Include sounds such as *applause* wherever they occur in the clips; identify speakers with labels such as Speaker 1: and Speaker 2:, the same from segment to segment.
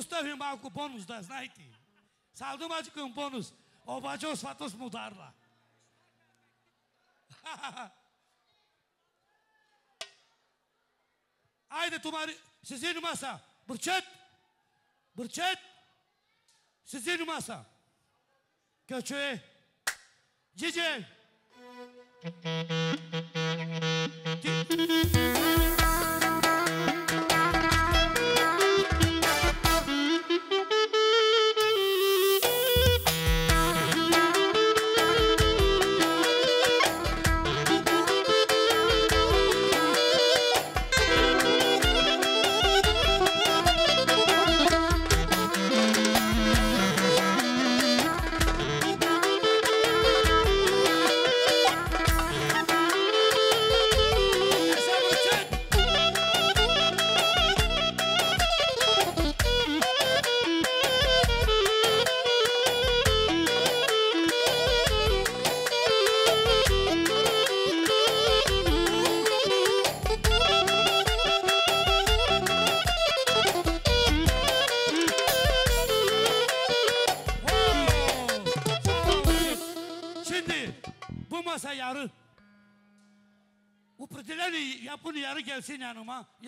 Speaker 1: Gustavo Marco Bonus das Night. Saldumaci com Bonus. O os Fatos mudar lá. *laughs* Haydi tumari Burchet. numasa. Burçet. Burçet. Sizin numasa. Köçü. Cici. Cici.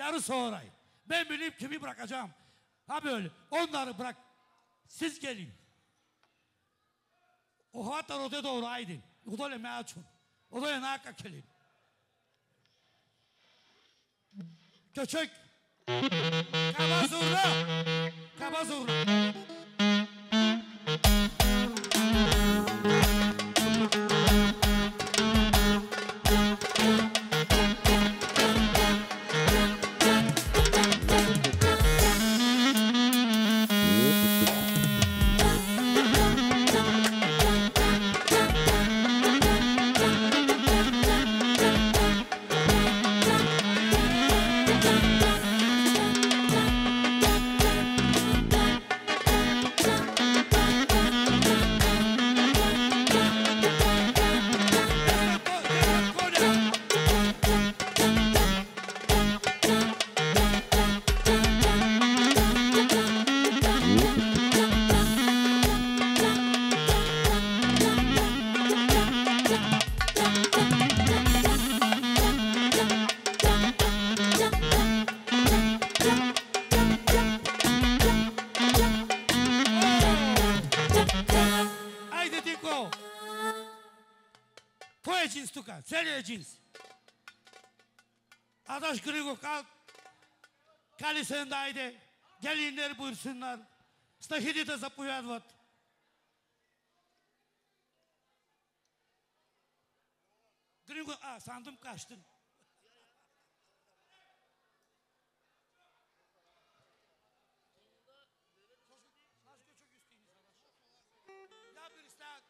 Speaker 1: Yarı sonra. Ben bileyim kimi bırakacağım. Ha böyle. Onları bırak. Siz gelin. O hatta oraya doğru aydın. Udole me açın. Odaya naka gelin. Köçek. Kaba zurna. Kaba zurna. Adaş Grigo kalk. Kali sen de haydi. Gelinler buyursunlar. Stahidi de zapowiadać. Gringo, a sandım kaçtın. Ya birisi daha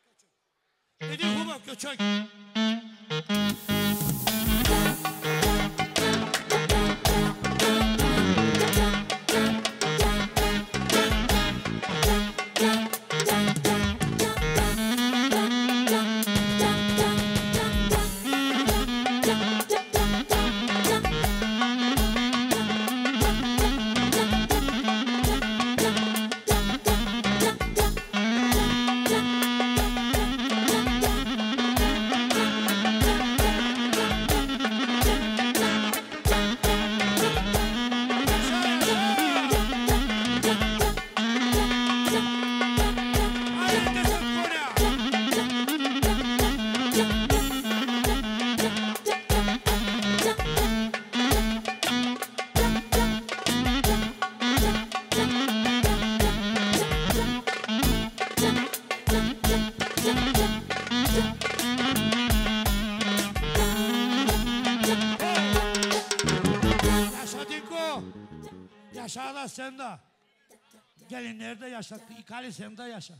Speaker 1: yaşa. İkali sen de yaşa.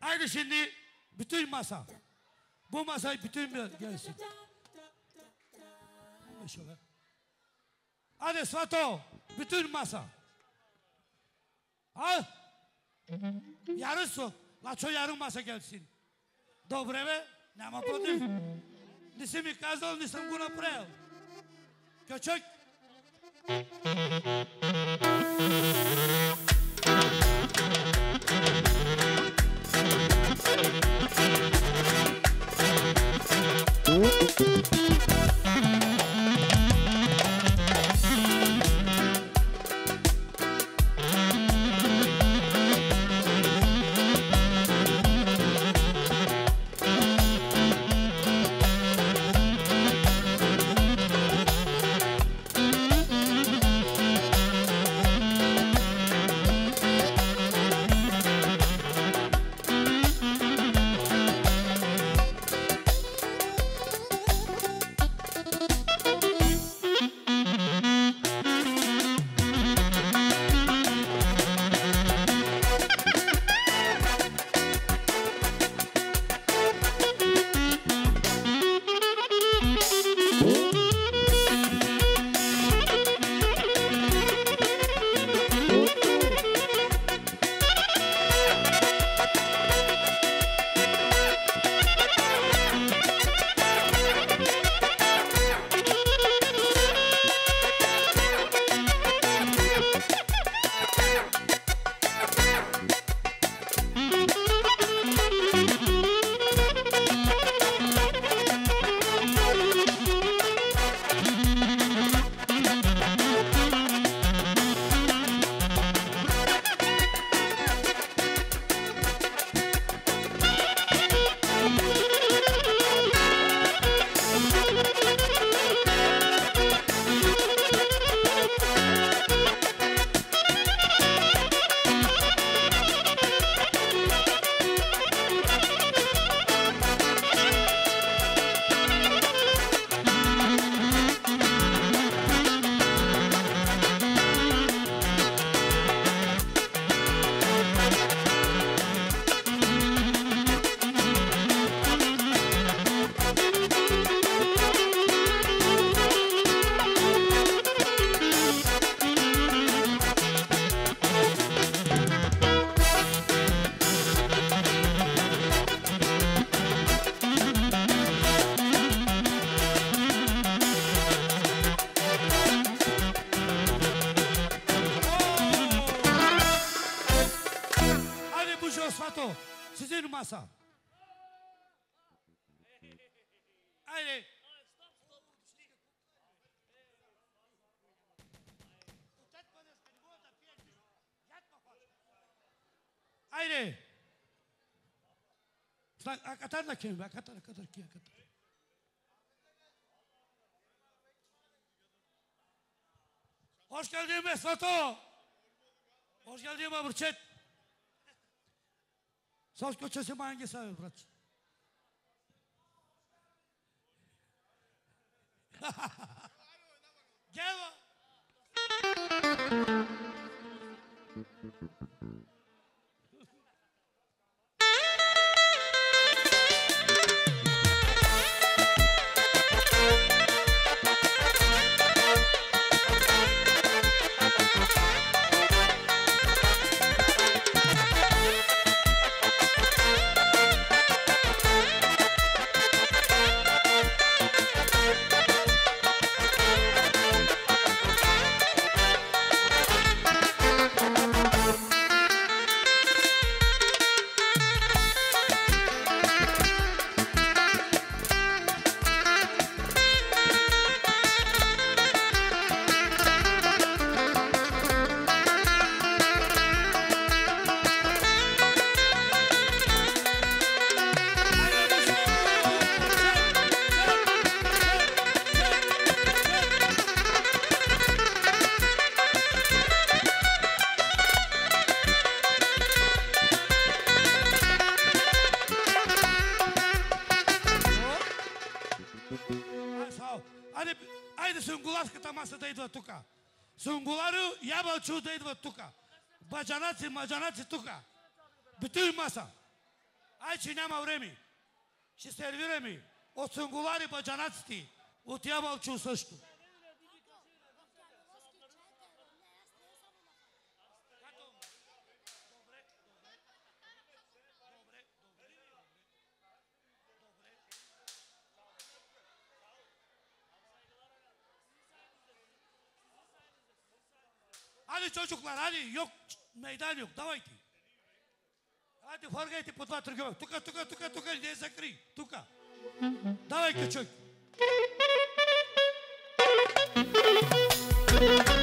Speaker 1: Haydi şimdi bütün masa. Bu masayı bütün gelsin. Hadi Svato. Bütün masa. Al. Yarısı. Laço yarım masa gelsin. Dobre ve? Nema protiv. Nisi mi kazal, nisam go napravil. Köçek. Hadi Aslan akatar da kelime. Akatar akatar ki akatar. Hoş geldin Mesvato. Hoş geldin Babur Çet. Söz köçesi hangi sahibi Fırat? *laughs* Gel. Ябълчо да идва тука. Баджанаци, маджанаци тука. Битуй маса. Ай, че няма време. Ще сервираме от сунгулари баджанаците, от ябълчо също. Hadi çocuklar hadi yok meydan yok давайте. Hadi forgайте по два трюка. Тука, тука, тука, тука, не закрой. Тука. Давай, качок. Перконя,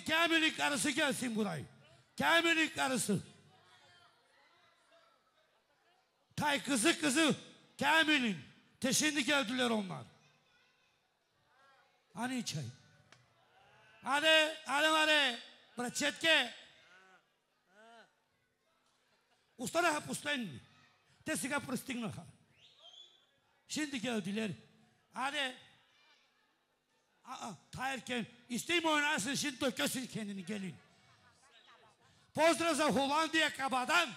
Speaker 1: ki Kamil'in karısı gelsin burayı. Kamil'in karısı. Tay kızı kızı Kamil'in. Teşindi geldiler onlar. Hani içeyim. Hadi, hadi, hadi. Bırak çetke. Ustana hep ustayın. Tesika pırstıngına. Şimdi geldiler. Hadi. Aa, erken. İsteyim oynarsın şimdi döküyorsun kendini gelin. Pozdrav za Holandiya kabadan.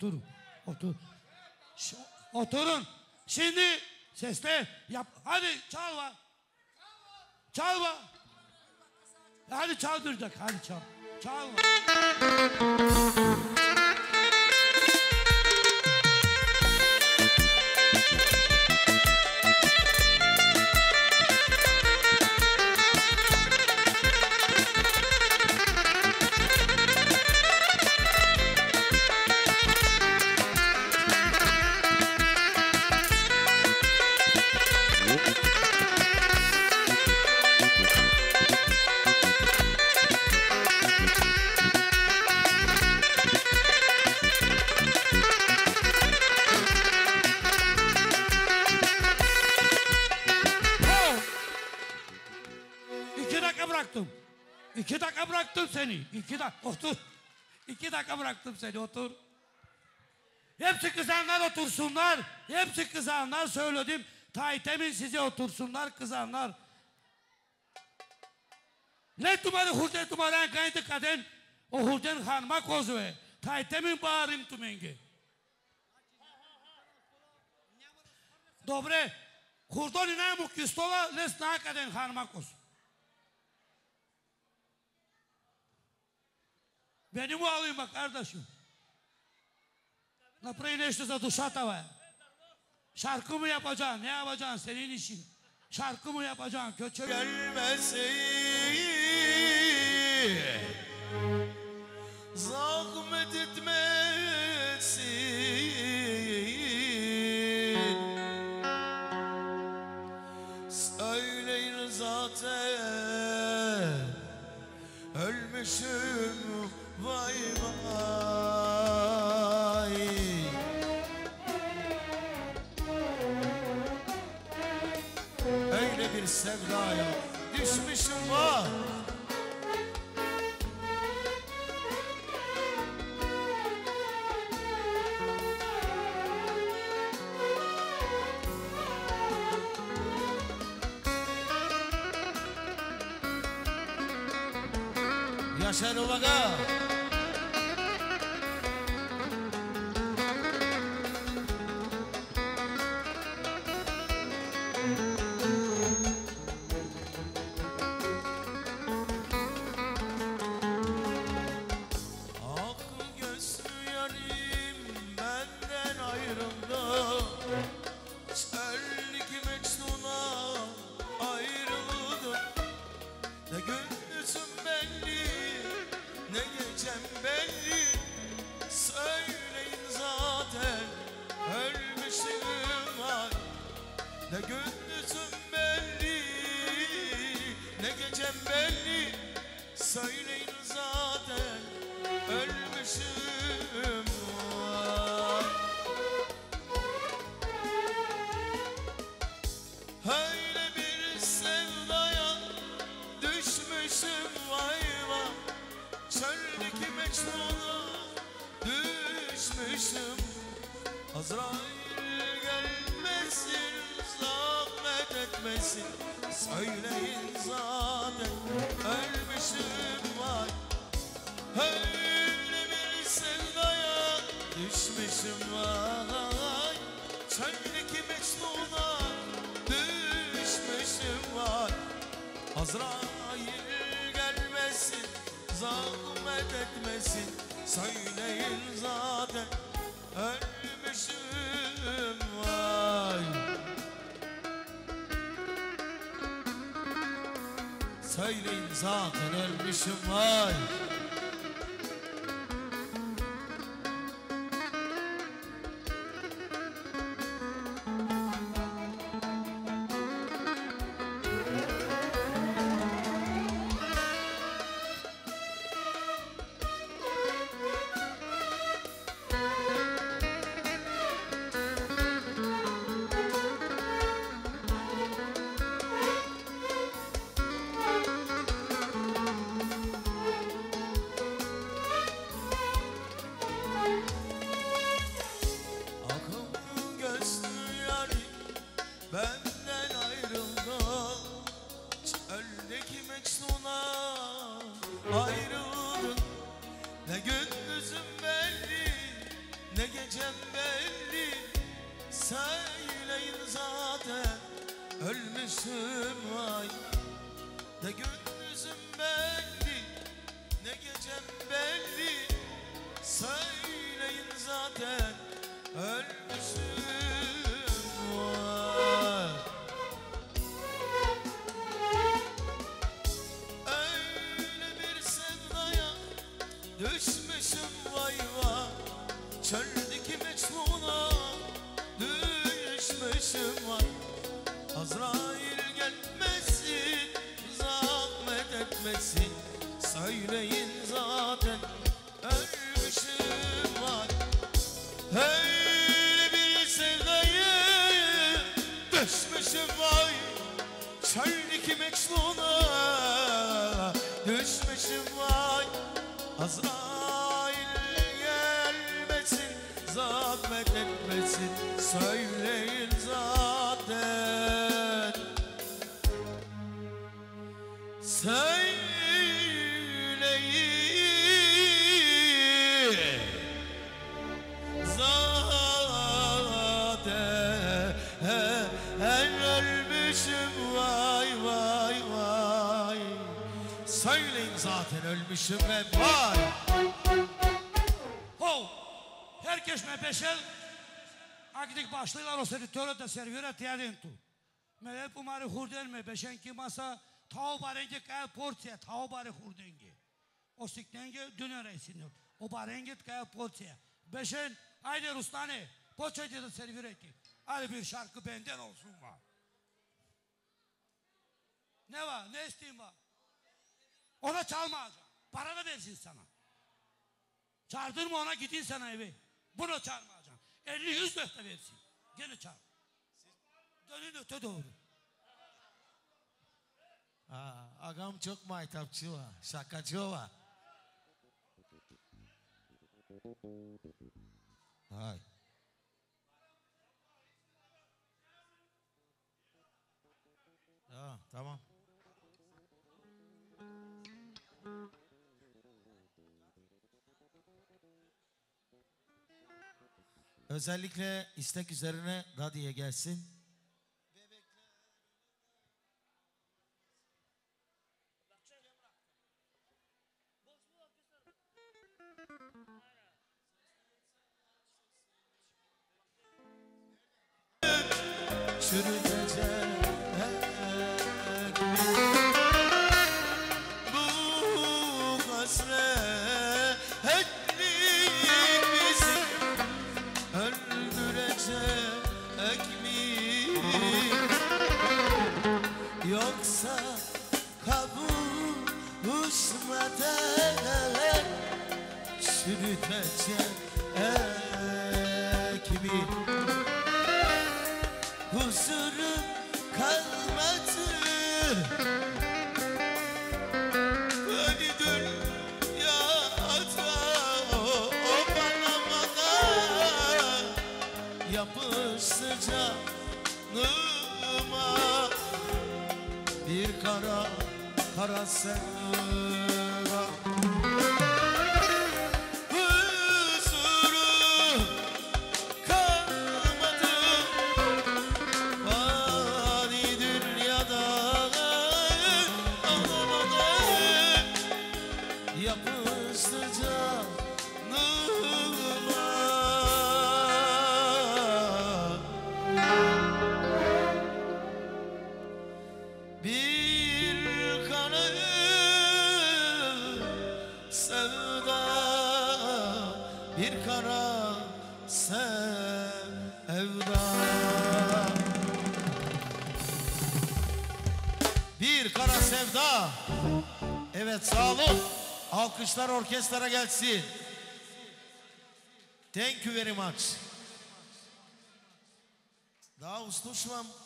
Speaker 1: Oturun. Otur. Ş- oturun. Şimdi sesle yap. Hadi çal var. Çal var. Hadi çaldıracak. Hadi çal. Dakika bıraktım seni otur. Hepsi kızanlar otursunlar. Hepsi kızanlar söyledim. Taytemin size otursunlar kızanlar. Ne tumarı hurden tumaran kaydı kadın. O hurden hanma kozve. Taytemin bağırım tümenge. Dobre. Hurdon ina mukistola les nakaden hanma koz. Beni mi ağlayma kardeşim? La preyleştirse duşa tavaya. Şarkı mı yapacaksın? Ne yapacaksın? Senin işin. Şarkı mı yapacaksın? Köçe
Speaker 2: gelmesin. Zahmet etmesin. Söyleyin zaten ölmüşüm vay vay. Öyle bir sevdaya düşmüşüm var. Yaşar Ulaga Söyleyin zaten ölmüşüm vay
Speaker 1: Akdik başlaylar o seni törete servire tiyadin tu. Mele pumari hurden me beşen ki masa tao barenge kaya porsiye tao bari hurdengi. O siknenge döner esinir. O barenge kaya porsiye. Beşen haydi Rustani poçaydı da servire ki. Hadi bir şarkı benden olsun var. Ne var? Ne isteğin var? Ona çalmayacağım. Para da versin sana. Çağırdın mı ona gidin sana eve. Bunu çağırmayacaksın. 50 yüz dörtte versin. Öte doğru.
Speaker 2: Aa, Agam çok maytapçı var Şakacı var Hay Tamam tamam Özellikle istek üzerine Dadiye gelsin. Çürütecek mi Huzurum kalmadı. Hani dünyada o, o bana bana Yapıştı canıma Bir kara kara sevda orkestra gelsin. Thank you very much. Daha. Aa.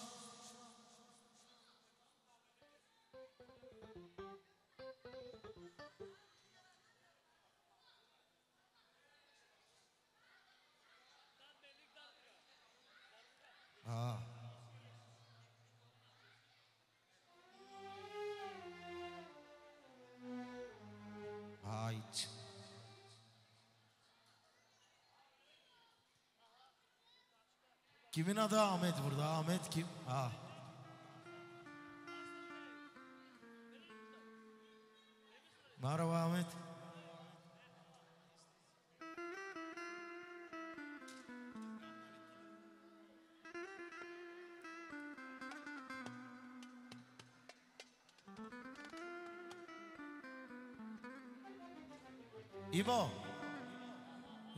Speaker 2: Kimin adı Ahmet burada? Ahmet kim? Ha. Merhaba Ahmet.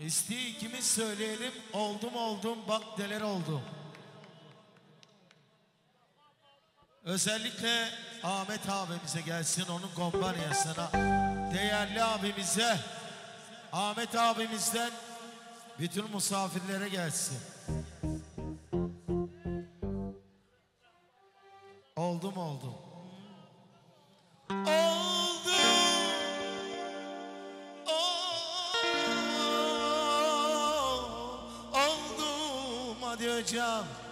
Speaker 2: İsteği ikimiz söyleyelim. Oldum oldum bak neler oldu. Özellikle Ahmet abimize gelsin onun kompanyasına. Değerli abimize Ahmet abimizden bütün misafirlere gelsin. Oldu mu hadi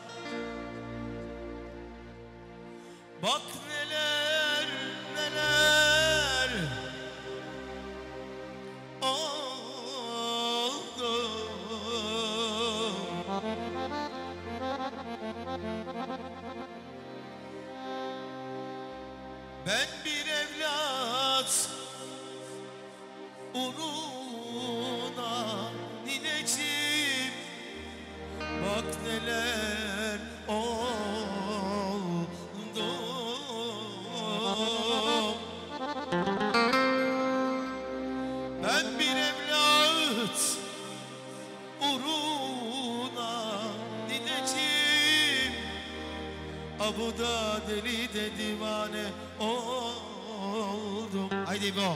Speaker 2: da deli de divane oldum. Haydi bu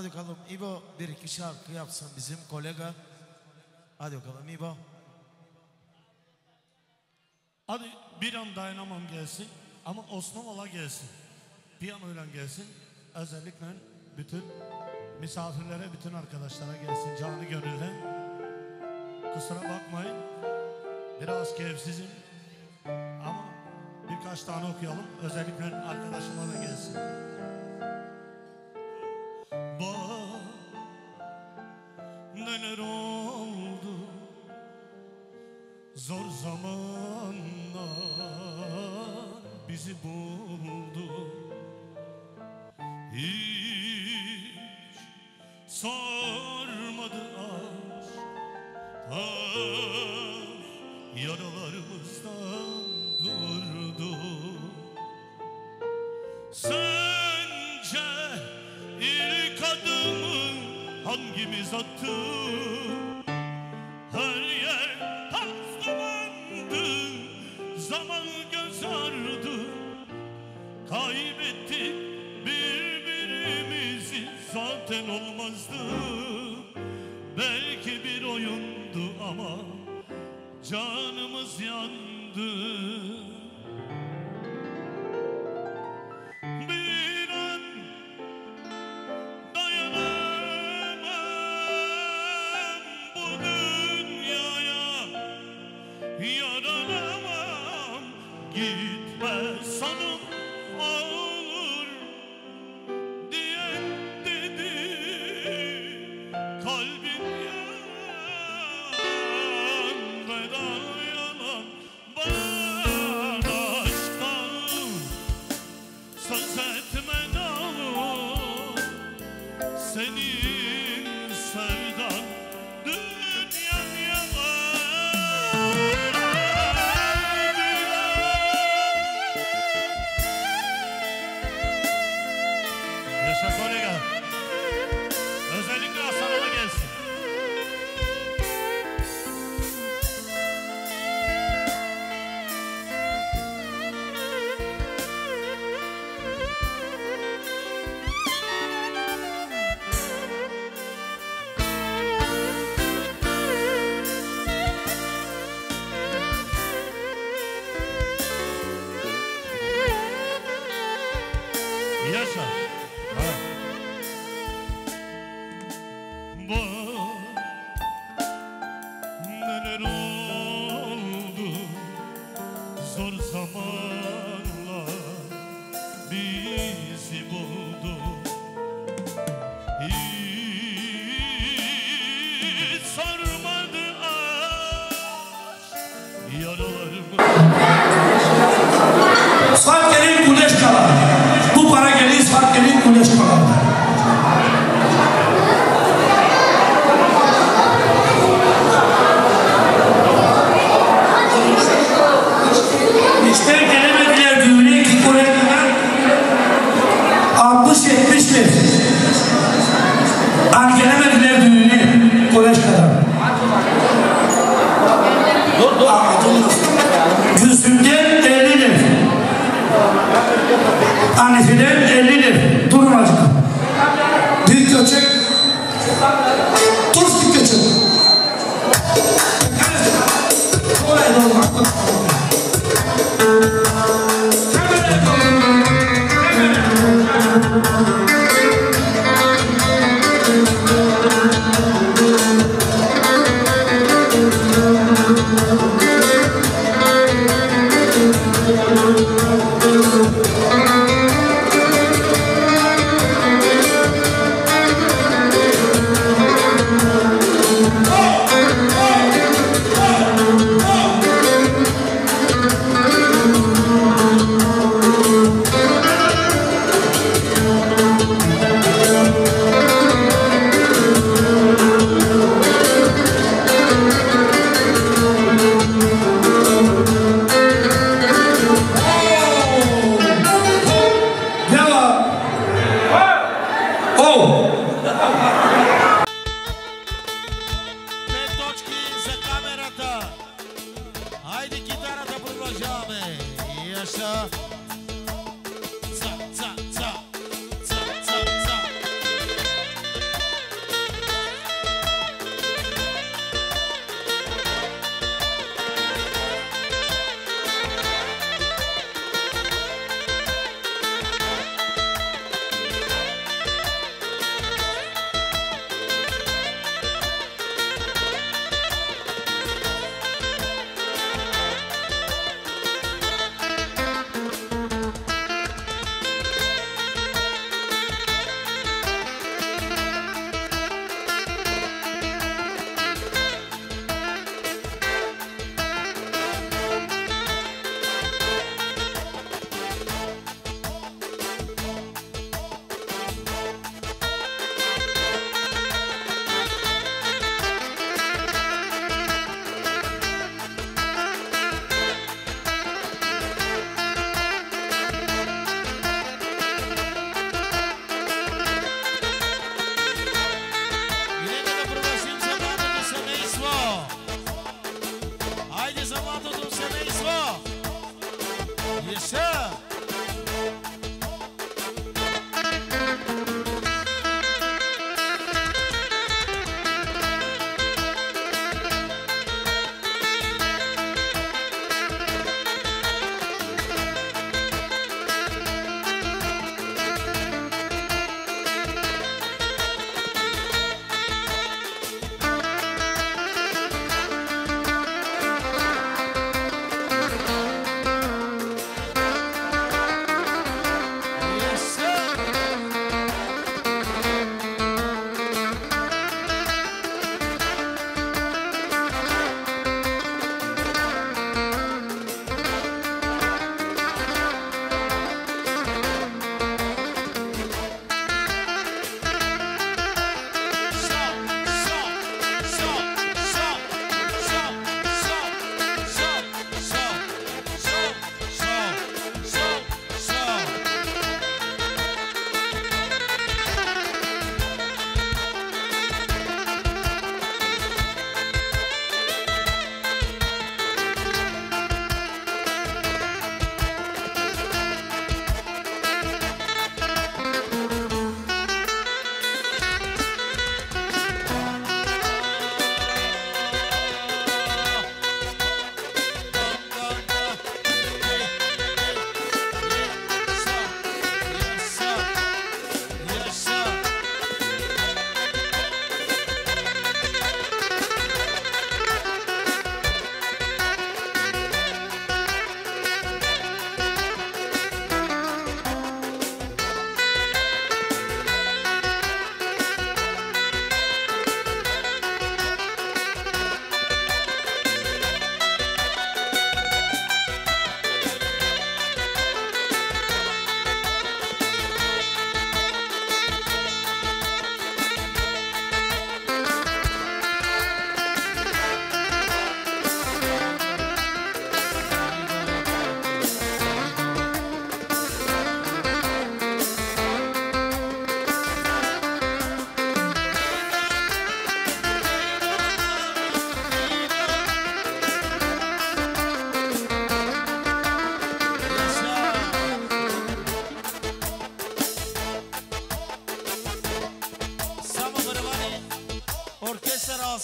Speaker 2: Hadi bakalım İbo bir iki şarkı yapsın bizim kolega. Hadi bakalım İbo.
Speaker 3: hadi bir an dayanamam gelsin ama Osmanlı'la gelsin. Piyanoyla gelsin. Özellikle bütün misafirlere, bütün arkadaşlara gelsin canı gönülden. Kusura bakmayın. Biraz keyifsizim. Ama birkaç tane okuyalım. Özellikle arkadaşıma da gelsin.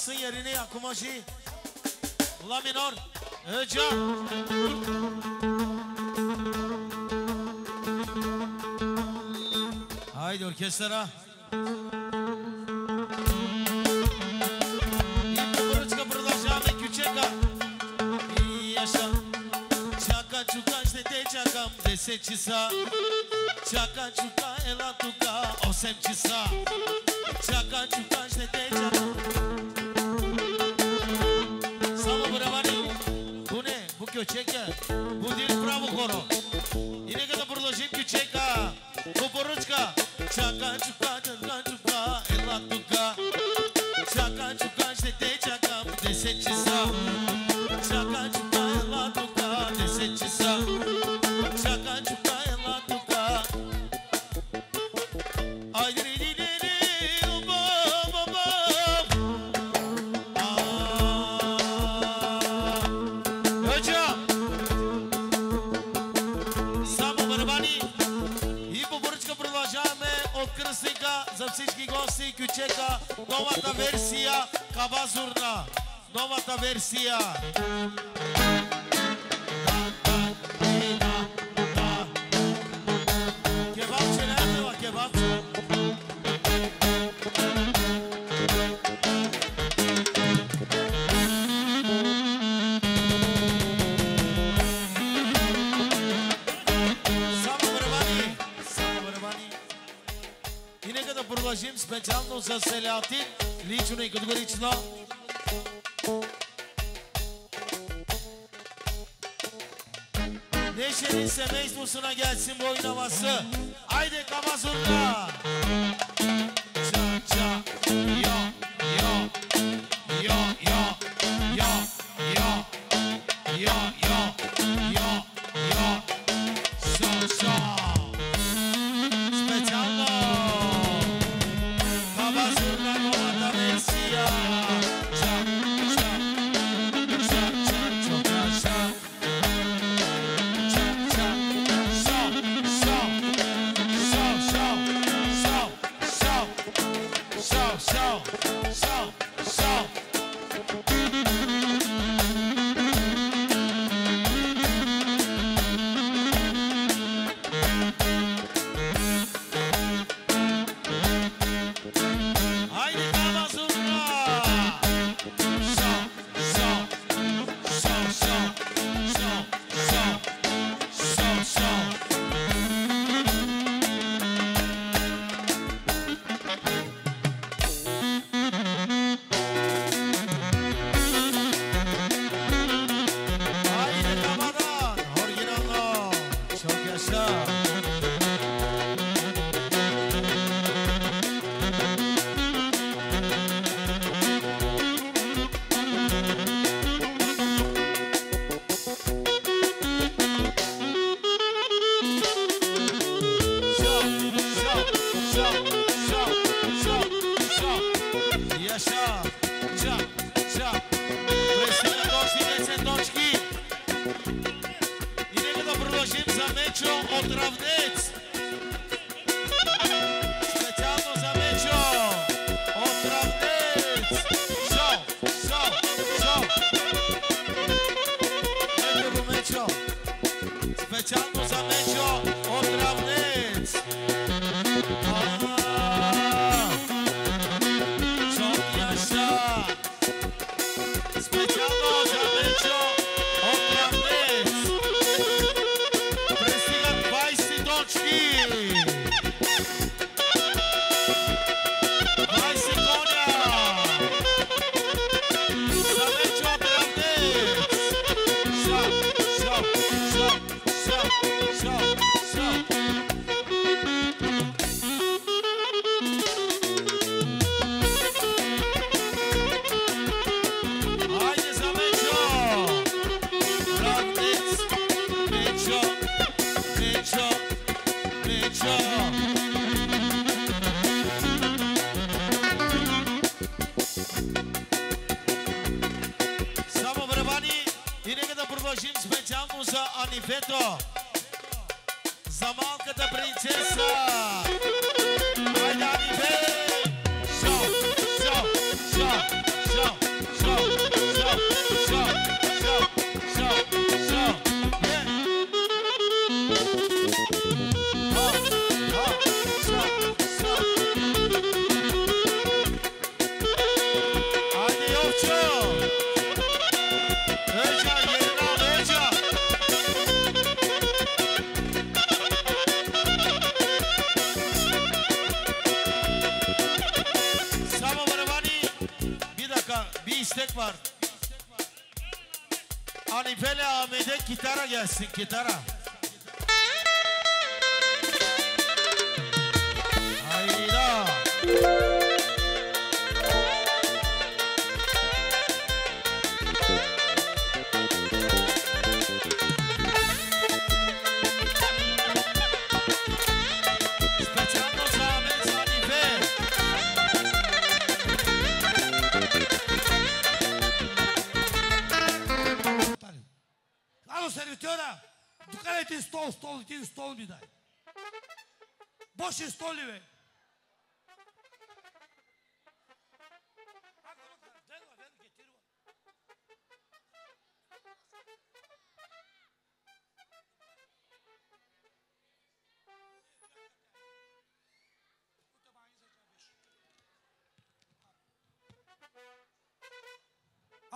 Speaker 2: alsın yerini ya kumaşı. La minor. Hıca. Haydi orkestra. Računaj kod gori člo. Neşeli semeyzmusuna gelsin bu oynaması. Haydi kafa zorla. Ça ça yo yo yo yo yo yo yo yo yo yo so so.
Speaker 1: Guitarra.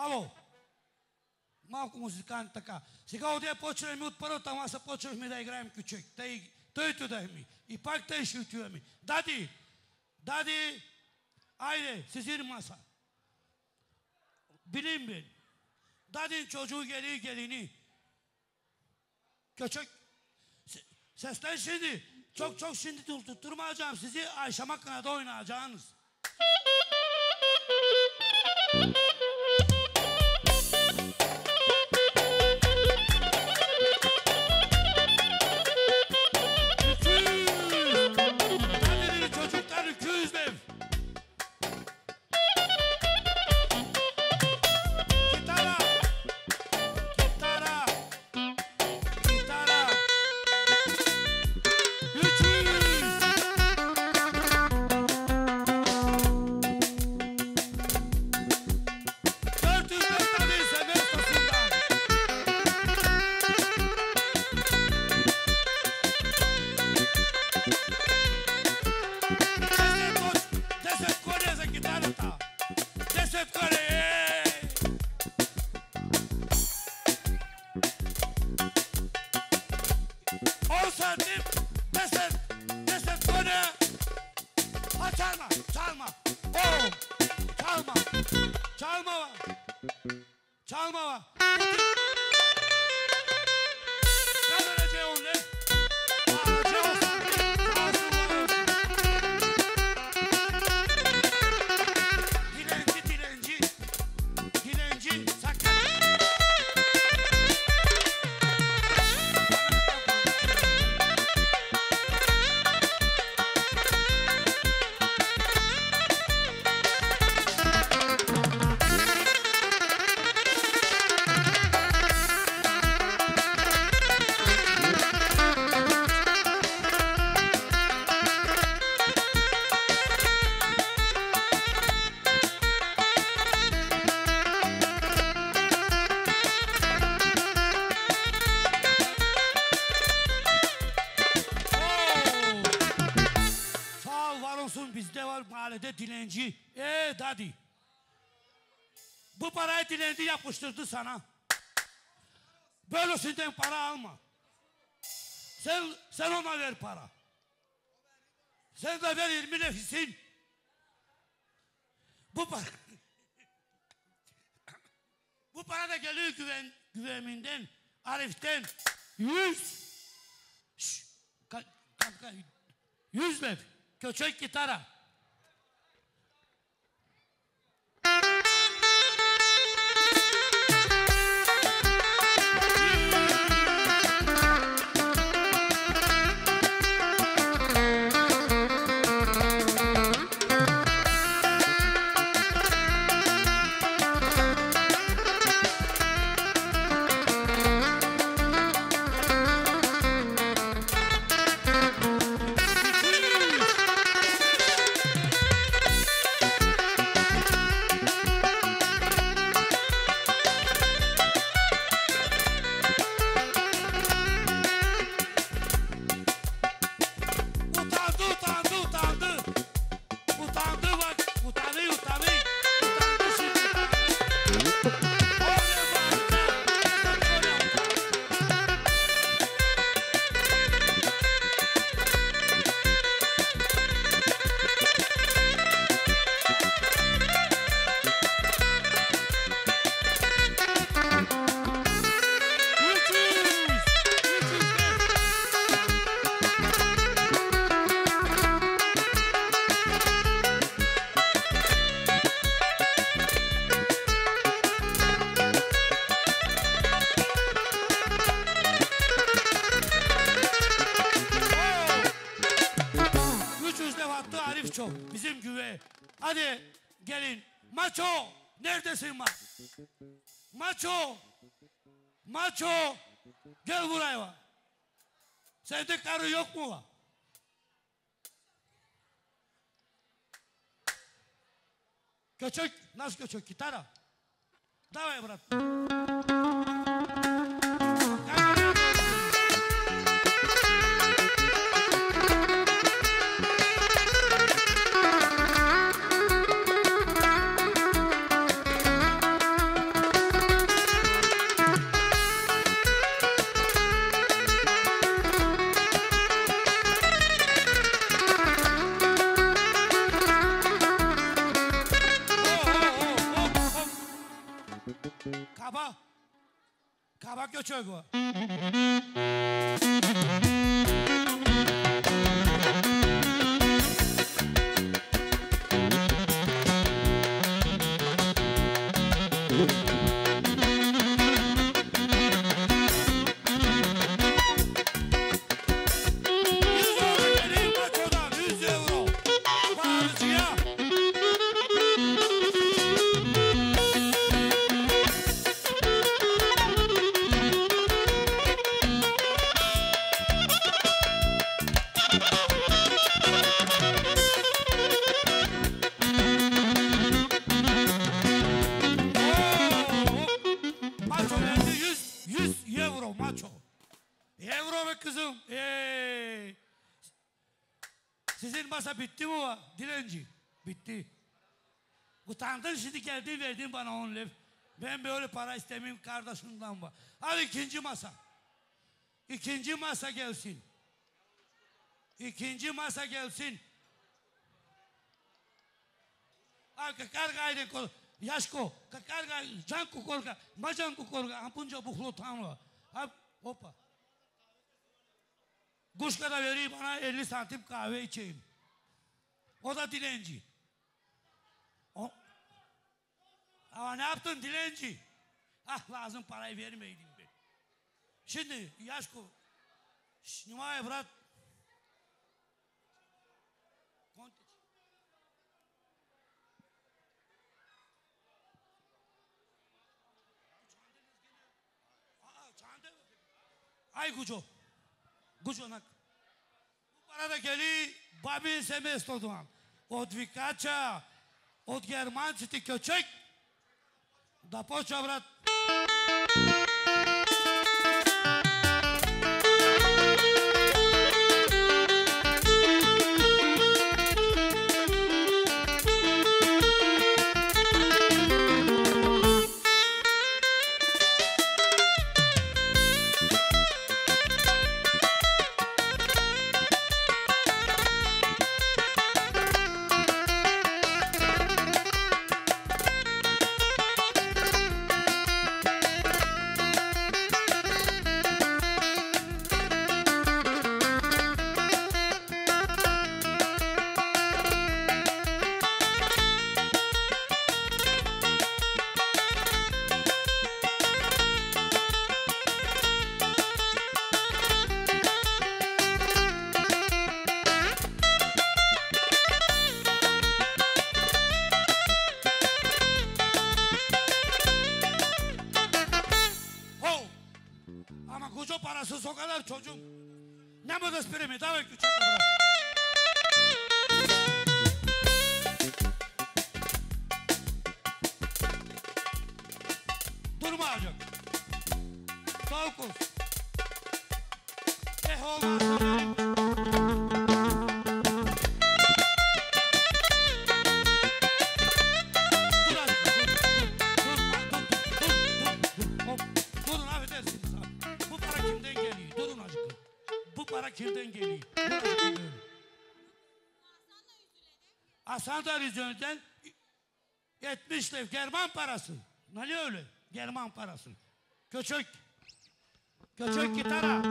Speaker 1: Alô? Малко музикант така. Сега отиде почваме ми от първата маса, почваме да играем кючек. Тъй, тъйто дай ми. И пак тъй ще отиваме. Дади, дади, ayde sizin masa. Bilin bil. Dadin çocuğu geri gelini. Köçek. Seslen şimdi. Çok çok şimdi tutturmayacağım sizi. Ayşe Makkına'da oynayacağınız. Accept करे Efendim desem Çalma var Çalma var yapıştırdı sana. Böylesinden para alma. Sen, sen ona ver para. Sen de ver 20 nefisin. Bu para... *laughs* Bu para da geliyor güven, güveninden, Arif'ten. Yüz. Şş, ka, ka, ka, yüz ver. Köçek gitara. Maço. Maço. Gel buraya bak. Sende karı yok mu var? Göçük. Nasıl göçük? Gitara. Давай, брат. Utandın şimdi geldin verdin bana 10 lev. Ben böyle para istemeyeyim kardeşimden var. Al ikinci masa. İkinci masa gelsin. İkinci masa gelsin. Al kakar gayre kol. Yaşko. Kakar gayre. Can kukorga. Macan kukorga. Ampunca buhlu tanrı. Al. Hoppa. Kuşkada vereyim bana 50 santim kahve içeyim. O da dilenci. O... Ama ne yaptın dilenci? Ah lazım parayı vermeydin be. Şimdi Yaşko. Sнимай, брат. Контич. Aa, çande. Ay Guco. Guco'nak. Bu para da geli babi semestodan. Od vikača, od germanciti köçek. Да почва, брат! Kanada vizyonundan 70 lev German parası. Ne öyle? German parası. Köçök. Köçök gitara.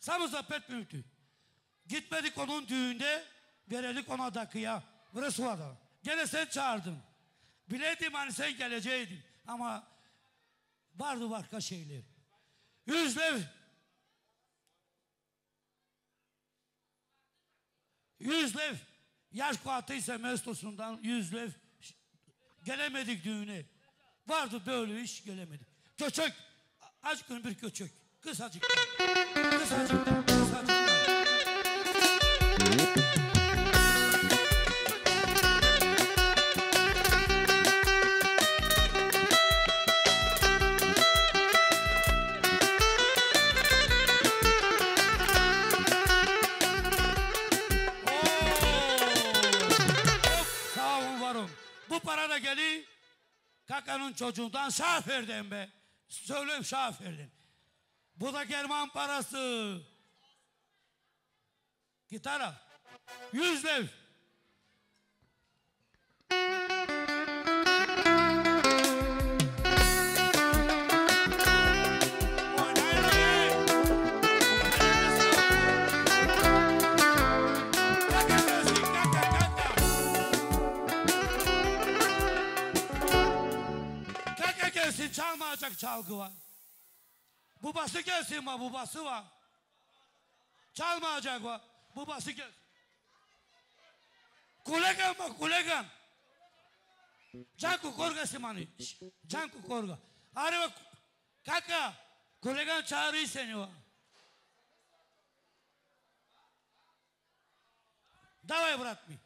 Speaker 1: Samıza pet mümkün. Gitmedik onun düğünde, verelik ona dakıya. Burası var da. Gene sen çağırdın. Bileydim hani sen geleceydin. Ama vardı başka şeyler. Yüzle Yüzlev yaş kuatıysa mestosundan yüzlev gelemedik düğüne. Vardı böyle iş gelemedik. Köçök. Aç gün bir köçök. Kısacık. Sağ çocuğundan şaferden be. Söyleyeyim şaferden. Bu da German parası. Gitara. Yüz lev. Çalmayacak çalgı var. Babası gelsin var babası var. Çalmayacak var. Babası gelsin. Kolegan var kolegan. Canku korga simani. Canku korga. Are bak kaka. Kolegan çağırıyor seni var. Давай, брат мой.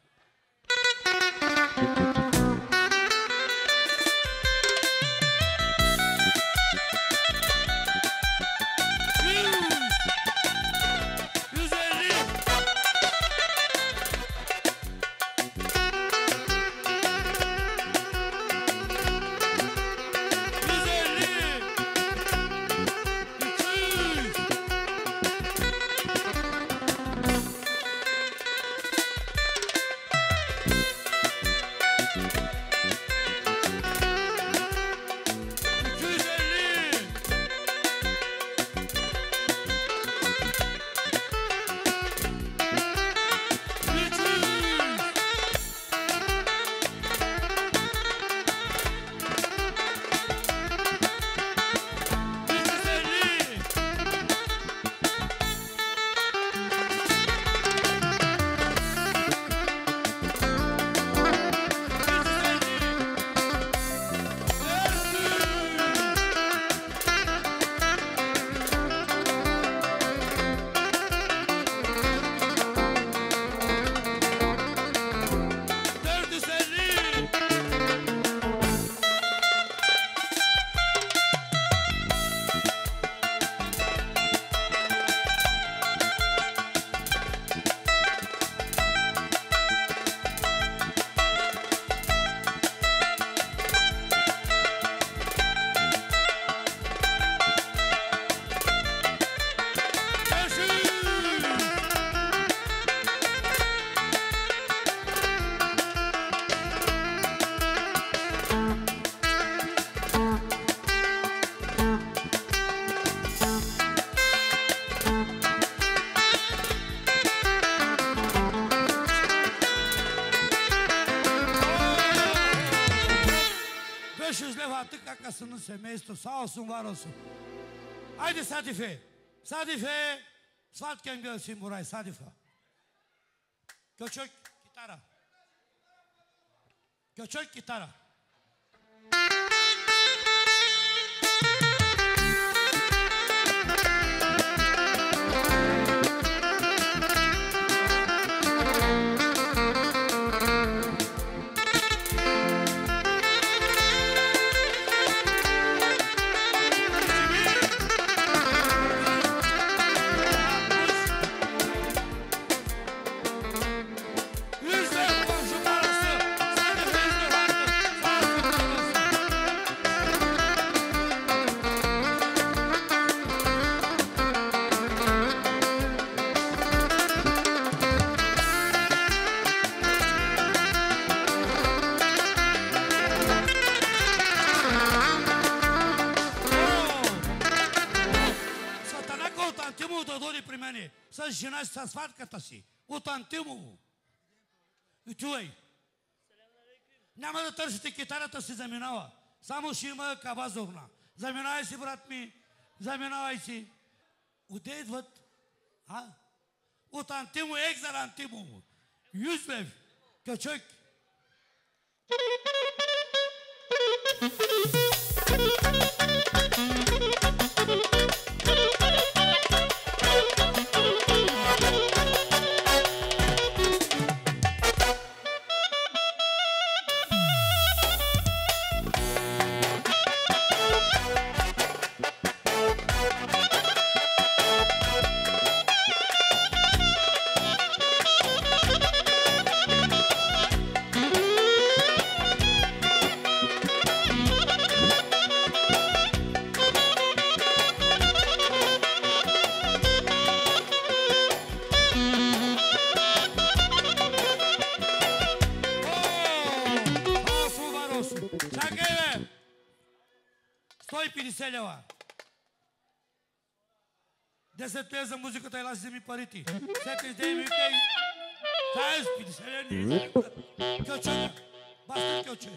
Speaker 1: Kakasının semestri sağ olsun var olsun. Haydi Sadife. Sadife. Svatken gelsin buraya Sadife. Göçök gitara. Göçök начинать с асфальтката си. От Антимово. И чувай. Няма да търсите китарата си заминава. Само ще има кабазовна. Заминавай си, брат ми. Заминавай си. Откъде идват? А? От Антимо, екзар Антимово. Юзлев. Качок. О, certeza a música tá lá se me ti. Sempre tem mim tem. Traz, serenidade. Que eu te. Bastante que eu te.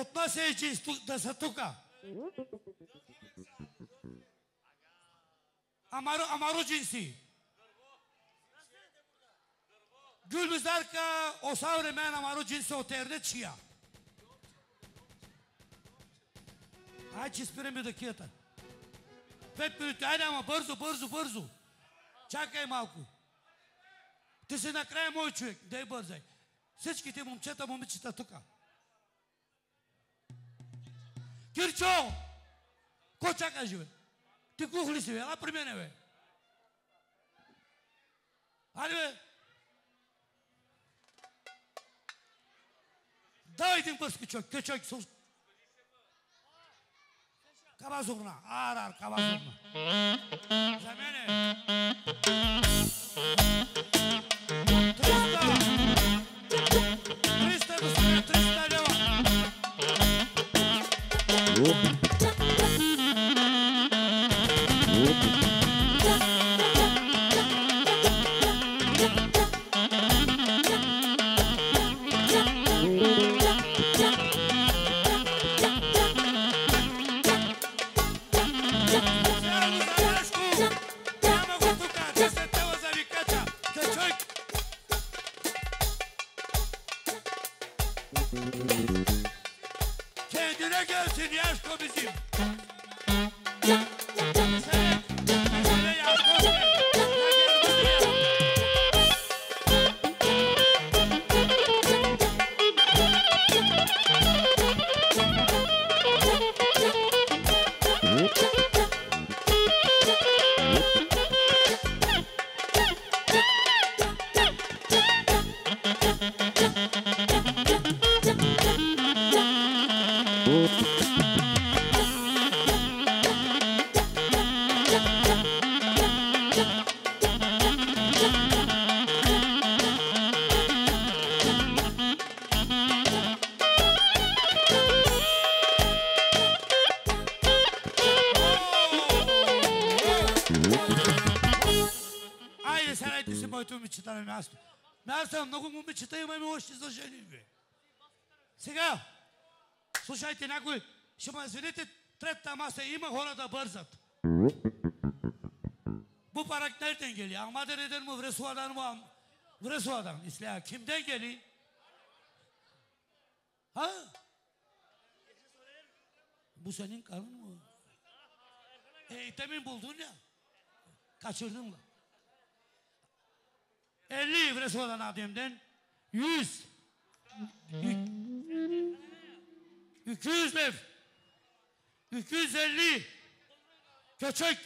Speaker 1: отнасяйчись да са тука. हमारो हमारो जिनसी Gülbizler ka o savre men amaro cinsi oterne çiya. Hajde spirem do kjeta. Pet minuta, ajde ama brzo, brzo, brzo. Чакай малко. Ти си накрая мой човек, дай бързай. Всичките момчета, момичета тука. Кирчо! Ко чакаш, бе? Ти кух ли си, бе? Ела при мене, бе. Айде, бе. Давай един бърз кичок, кичок, слуш- Кабазурна, ар, ар, кабазурна. За мене. ima horada barzat. Bu parak nereden geliyor? Ahmadere'den mi? Vresua'dan mı? Vresua'dan. İslah. Kimden geliyor? Ha? Bu senin karın mı? E, demin buldun ya. Kaçırdın mı? 50 Vresua'dan Adem'den. 100. 200 lev. 250 Kjo çojk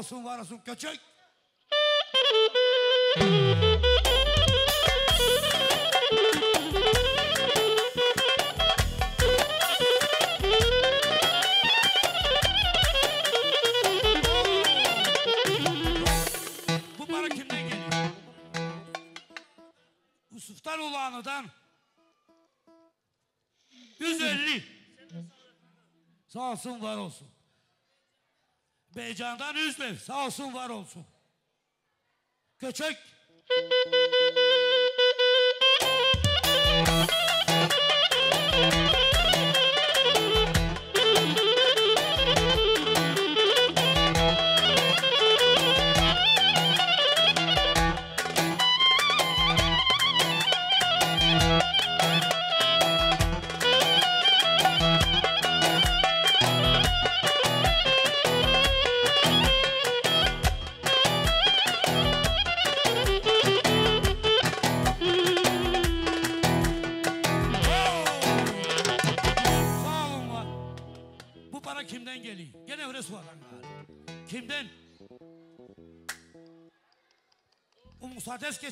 Speaker 1: olsun var olsun köçek. Bu para kimden geliyor? Yusuf'tan Ulağanı'dan 150. Sağ olsun var olsun. Beycan'dan Üzmev. Sağ olsun var olsun. Köçek.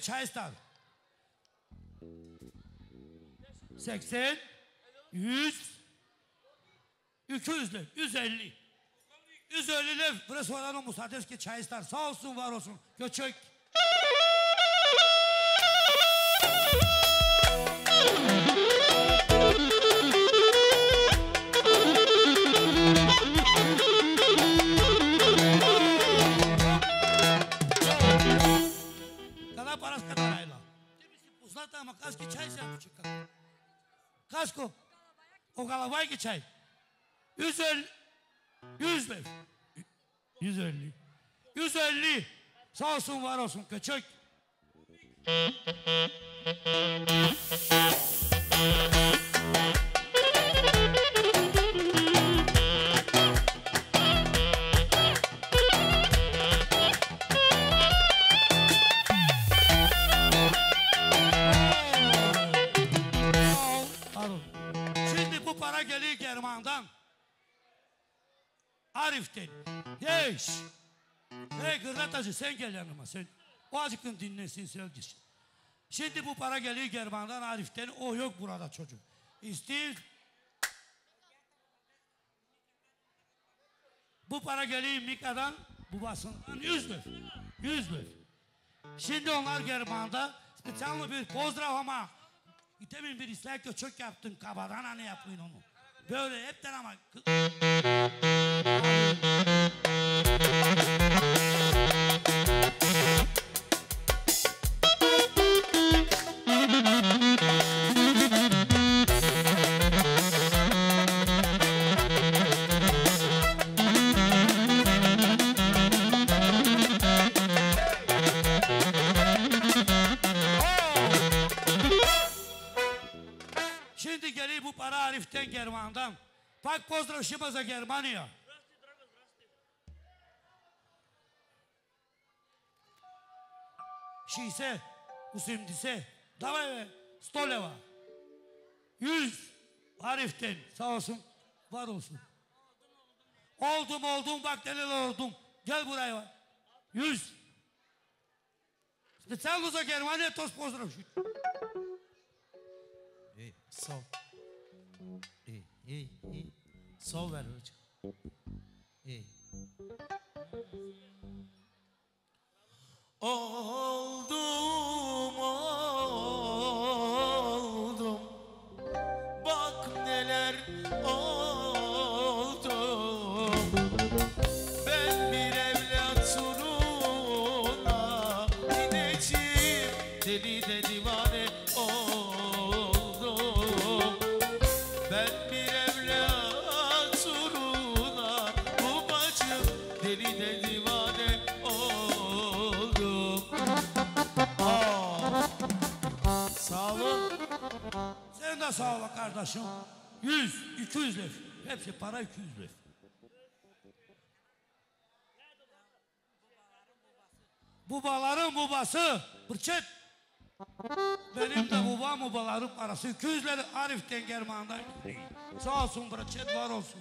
Speaker 1: Çayistan. 80 100 200 lira, 150 150 lira burası olan o Musadeske Çayistan. Sağ olsun var olsun. Göçek. O galavay ki çay. 150. 100 lira. 150. 150. Sağ olsun var olsun köçek. Pardon. Yeş. Hey gırlatacı sen gel yanıma sen. O acıkın dinlesin sen git. Şimdi bu para geliyor German'dan Arif'ten. O yok burada çocuk. İsteyir. Bu para geliyor Mika'dan, babasından 100 lira. 100 lira. Şimdi onlar German'da spesiyalno bir pozdrav ama Demin bir istek köçök yaptın kabadan hani yapın onu. Böyle hepten ama. Bak pozdrav Şimaza Germania. Şise, usimdise, davay stoleva. Yüz Arif'ten sağ olsun, var olsun. Oldum oldum bak neler oldum. Gel buraya. Yüz. Specjalno za Germanię to pozdrav.
Speaker 2: Ey, sol. Ey, ey, ey. Sol ver hocam. Ey. Oldum, oldum. Bak neler oldum. De
Speaker 1: sağ ol kardeşim. 100, 200 lef. Hepsi para 200 lef. Babaların babası Bırçet. Benim de babam babaların parası 200 lira Arif Tengerman'dan. Sağ olsun Bırçet var olsun.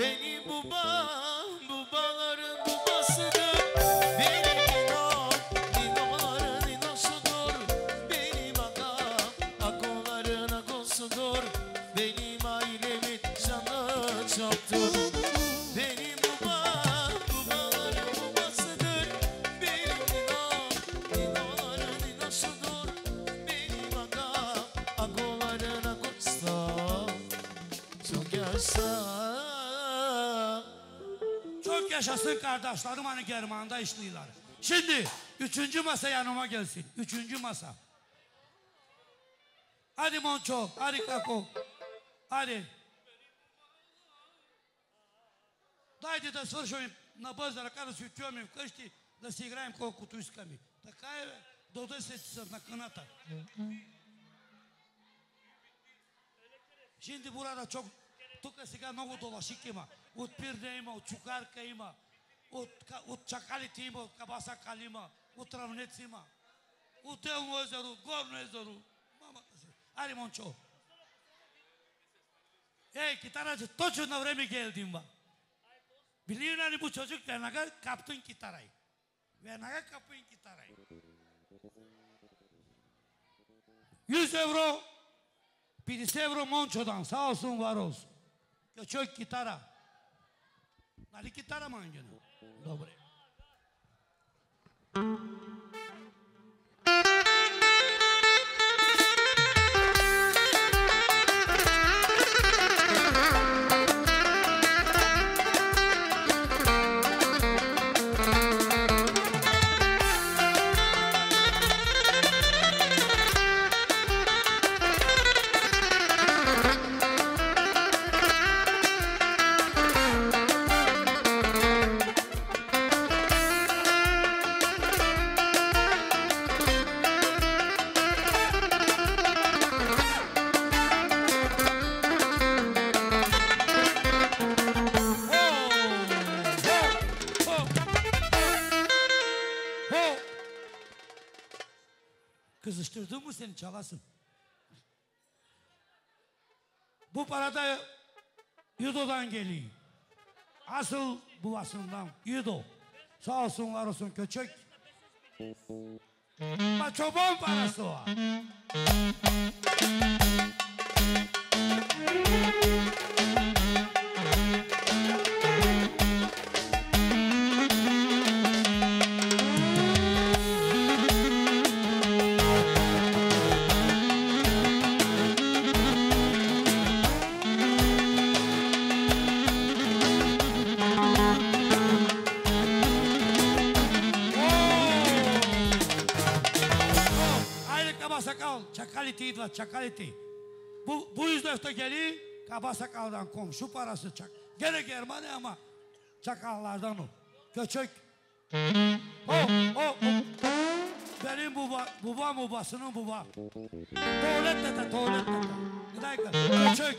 Speaker 2: Benim babam babaların babasıdır. Benim ailemin canı çoktur. Benim babam babaların babasıdır. Benim nino, ninoların ninosudur. Benim agam, agoların agosudur. Çok yaşa.
Speaker 1: Çok yaşasın kardeşlerim hani German'da işliyorlar. Şimdi üçüncü masa yanıma gelsin. Üçüncü masa. Hadi Monço, hadi Kako. Hadi. Дайте да свършим на бърза ръка да си отиваме вкъщи, да си играем колкото искаме. Така е, бе. до 10 са на каната. Şimdi burada çok тук сега много долашик има. От пирне има, от чукарка има, от, от чакалите има, от кабаса кали има, от равнец има. От Делно езеро, от Горно езеро. Мамата си. Айде, Мончо. Hey kitaracı çocuğuna vreme geldim var. Biliyor hani bu çocuk Venaga kaptın kitarayı. Venaga kapın kitarayı. 100 euro, 1 euro Monço'dan sağ olsun var olsun. Göçök kitara. Nali kitara mı hangi? Dobre. Dobre. Yudo'dan geliyor. Asıl babasından Yudo. Sağ olsun var olsun köçek. Ama çoban parası var. Çakaliti. Bu, bu yüzden de geliyor, kaba sakaldan komşu parası çak. Gene Germanya ama çakallardan o. Köçek. O, o, o. Benim baba, babam babasının baba. Tuvalet dede, tuvalet dede. Bir dakika, köçek.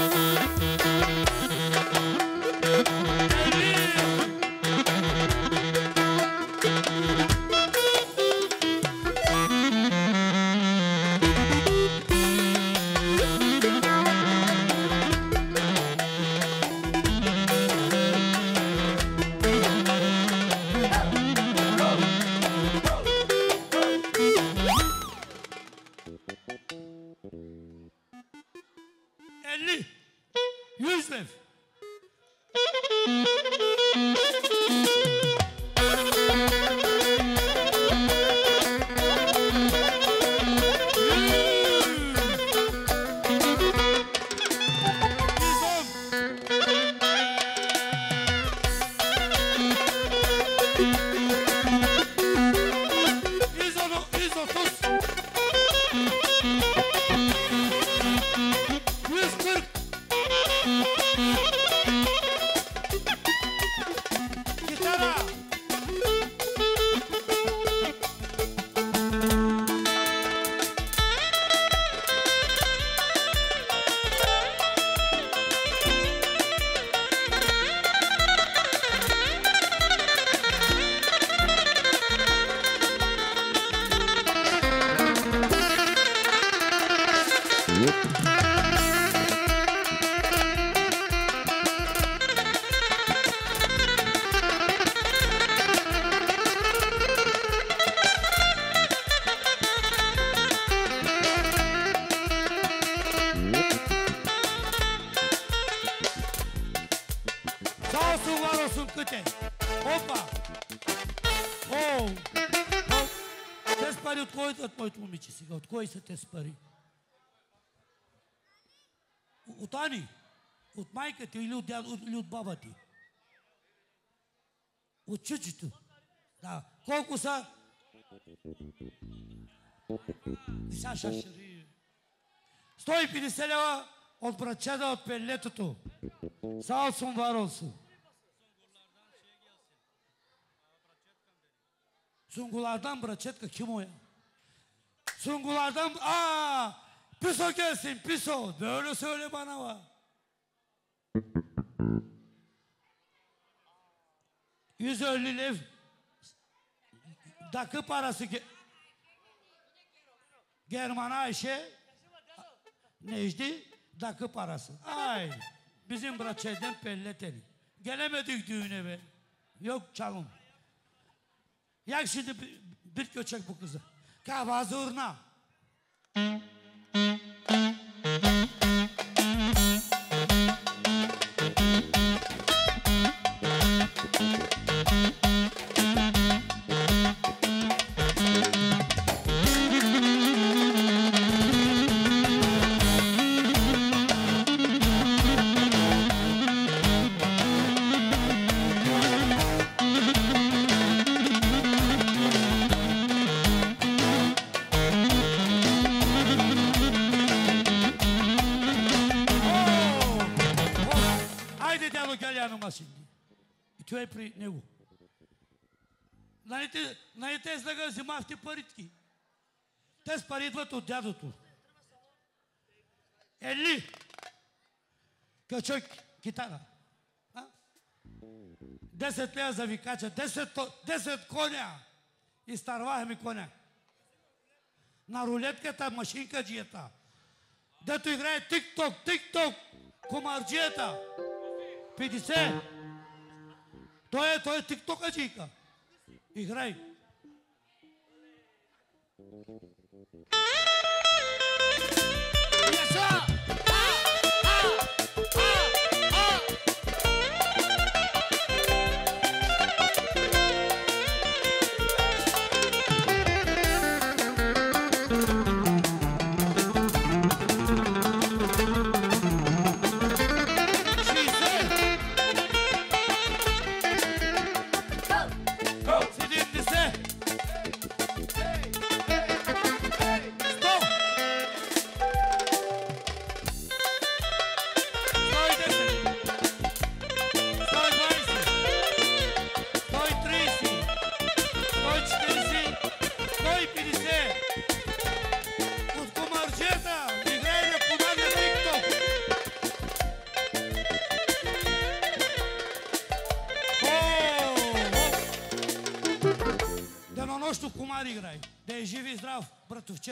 Speaker 1: Măsumarul sunt câte? Opa! Oh! oh. Те спари от кой идват, моите момиче сега? От кой са те спари? От Ани? От майка ти или от, дяд, или от баба ти? От чичето? Да. Колко са? Саша Шири. 150 лева от братчета от пелетото. Сао Сумваросо. Sungulardan Braçetka kim o ya? Sungulardan aa Piso gelsin Piso. Böyle söyle bana var. Yüz elli lev dakı parası ge German Ayşe Necdi dakı parası. Ay bizim Braçe'den pelleteli. Gelemedik düğüne be. Yok çalım. Yak şimdi bir, bir göçek bu kızı. Kaba zurna. Нали те излага взимахте паритки? Те пари идват от дядото. Ели! Качок, китара. А? 10 лева за викача, 10, то- 10 коня. Изтървахме коня. На рулетката машинка джията. Дето играе тик-ток, тик-ток, комарджията. 50. Той е, той е тик-тока джийка. Играй. Thank you.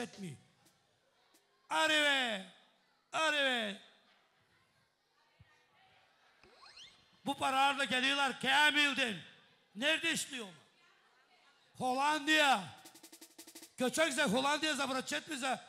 Speaker 1: at me. Arrive! Arrive! Bu paralarla geliyorlar Kamil'den. Nerede işliyorlar? Hollandiya. Köçek ze Hollandiya za vraćet mi za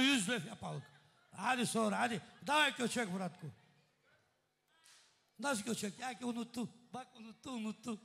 Speaker 1: 100 ver yapalık. Hadi sonra hadi. Daha köçek Muratko. Nasıl köçek? Ya ki unuttu. Bak unuttu unuttu.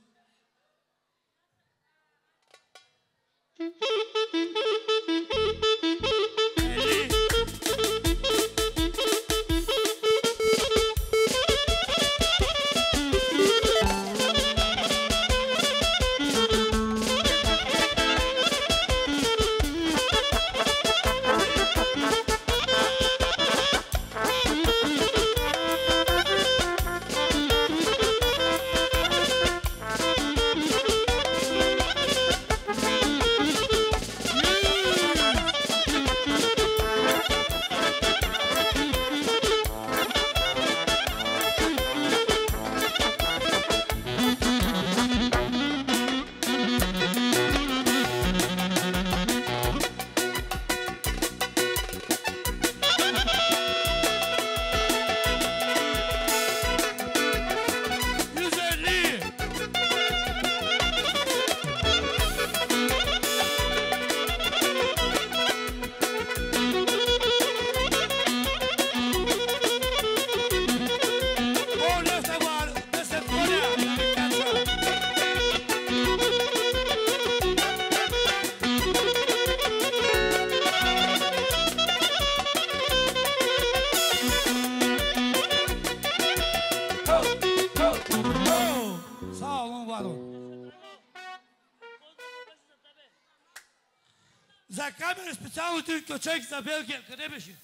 Speaker 1: çek de belki kıdemişi.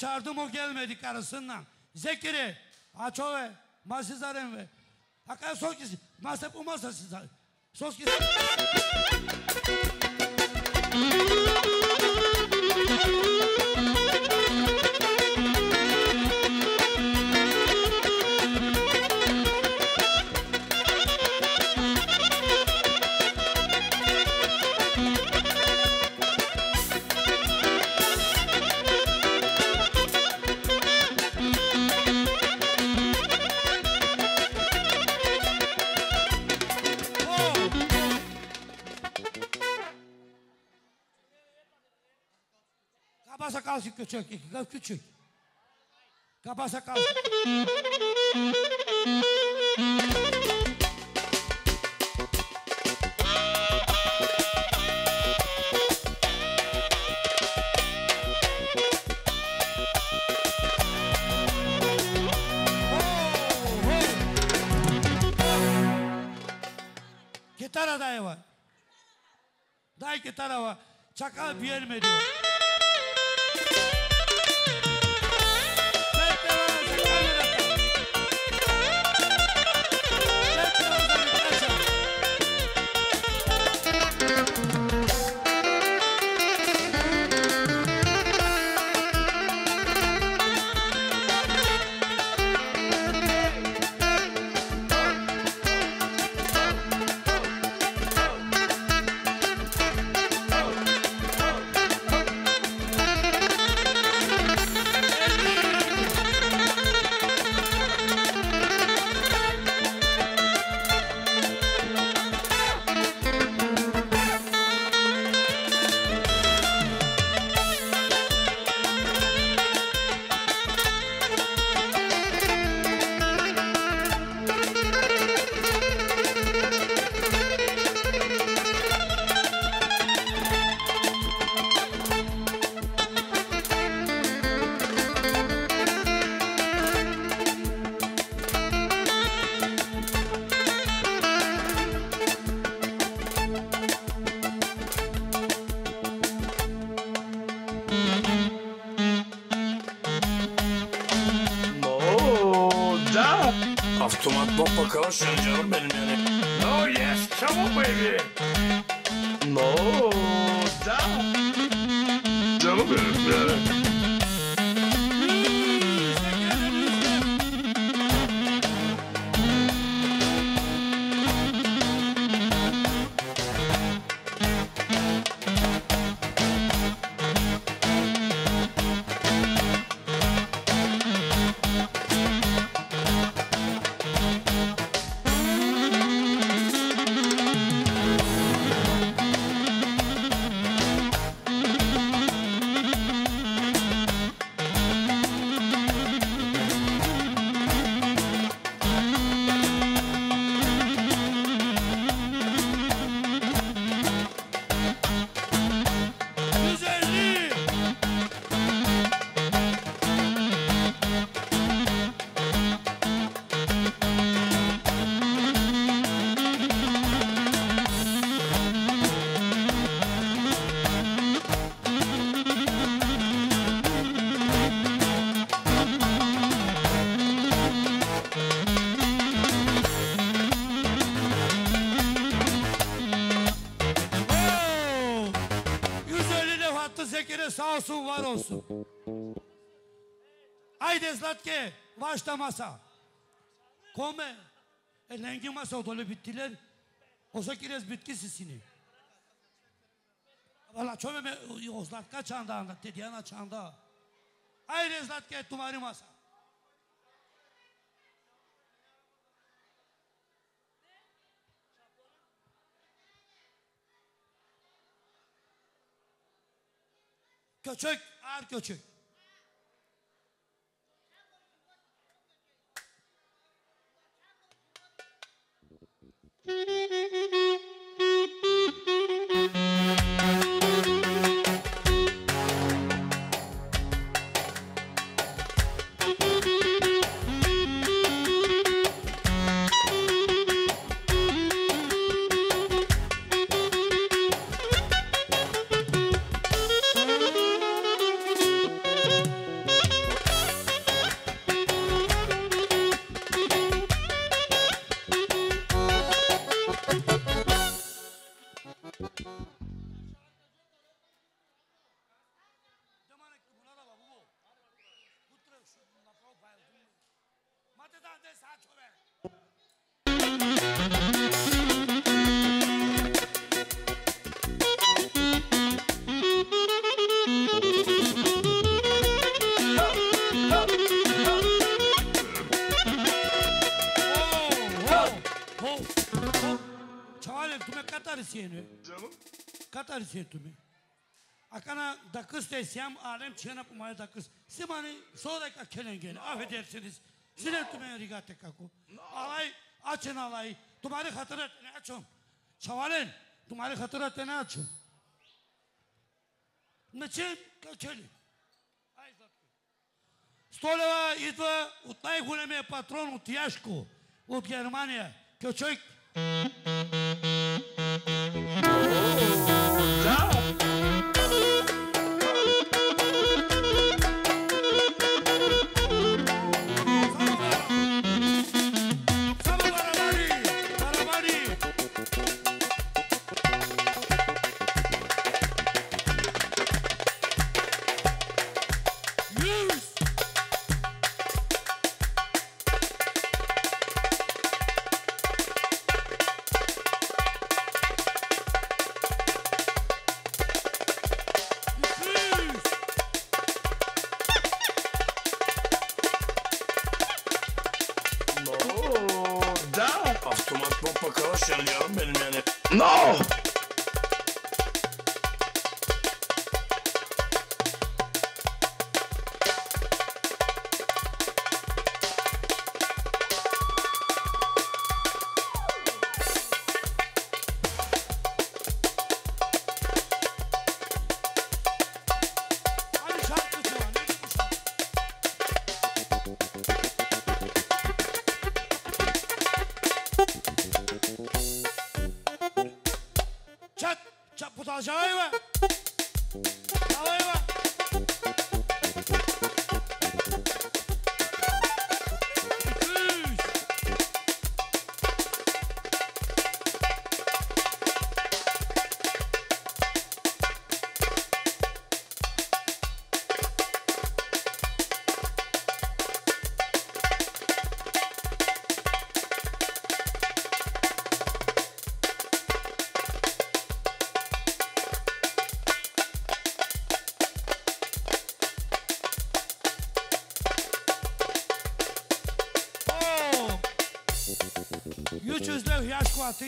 Speaker 1: Çağırdım o gelmedi karısından. Zekire, aç o ve masizarın ve. Hakikaten sos gitsin. Küçük, küçük. Kaba sakal. Gitara dayı var. Dayı gitara var. Çakal bir yer diyor.
Speaker 4: Oh yes, come on baby.
Speaker 1: No, stop. Gentlemen. Uh, olsun. Haydi Zlatke başta masa. Kome. E lengi masa dolu bittiler. O Zekires bitki sisini. Valla çöme me o Zlatka çanda anda Tediana çanda. Haydi Zlatke tumari masa. Köçek, ağır köçek. Çavale *laughs* dakız desem alem çena pumaya dakız. Simani sonra kakelen gene. Affedersiniz. Sine tume rigate kako. Alay açın alay. Tumari hatırat ne açın. Çavalen tumari hatırat ne açın. Начем качели. Столева идва от най-големия патрон от Яшко, от Германия. Кючек.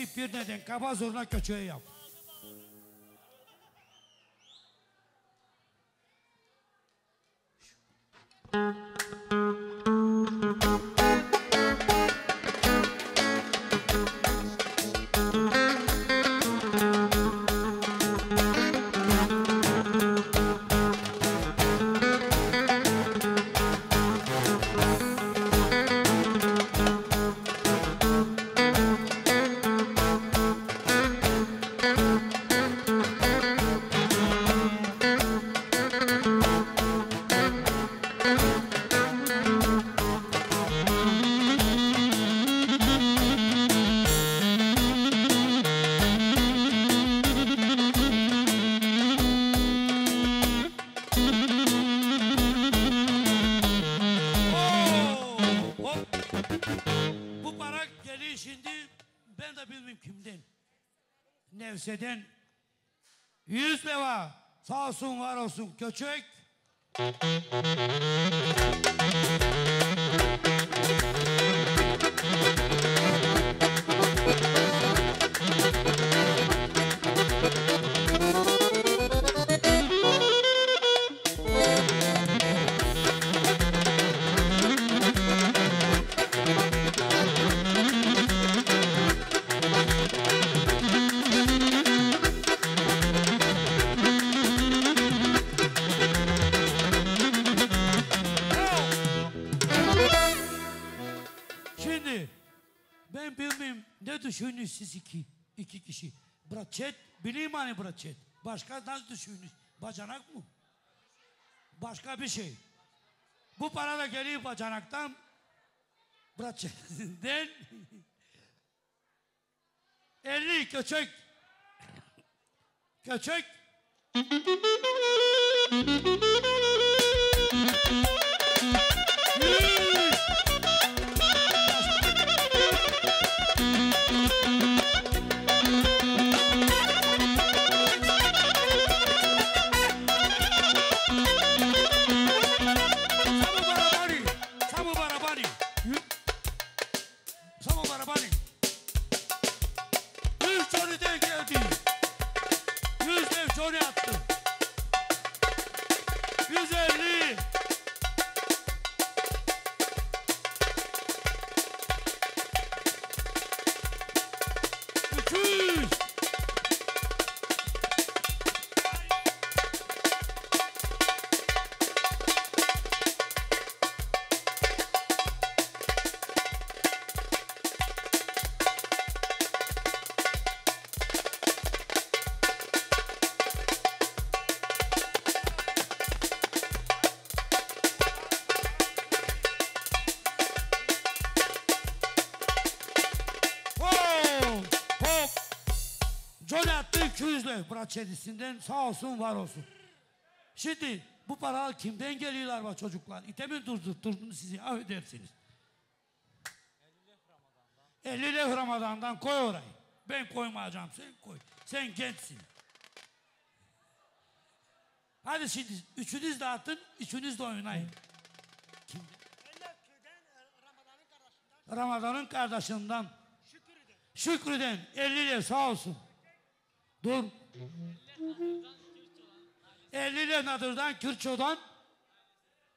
Speaker 1: Kuatıyıp bir neden kaba zoruna köçeği yap. Nevse'den. Yüz leva. Sağ olsun var olsun köçek. Düşünüyorsunuz siz iki, iki kişi. Bratçet, bileyim hani bratçet. Başka nasıl düşünüyorsunuz? Bacanak mı? Başka bir şey. Bu para da geliyor bacanaktan. Bratçetinden. *laughs* 50 köçek. Köçek. 200 lira Bratçedisi'nden sağ olsun var olsun. Şimdi bu paralar kimden geliyorlar bak çocuklar? İte mi durdurdunuz sizi affedersiniz. 50 lira Ramazan'dan koy orayı. Ben koymayacağım sen koy. Sen gençsin. Hadi şimdi üçünüz de atın, üçünüz de oynayın. Kimden? Ramazan'ın kardeşinden. Şükrü'den 50 lira sağ olsun. Dur. 50 lira Nadır'dan, Kürço'dan.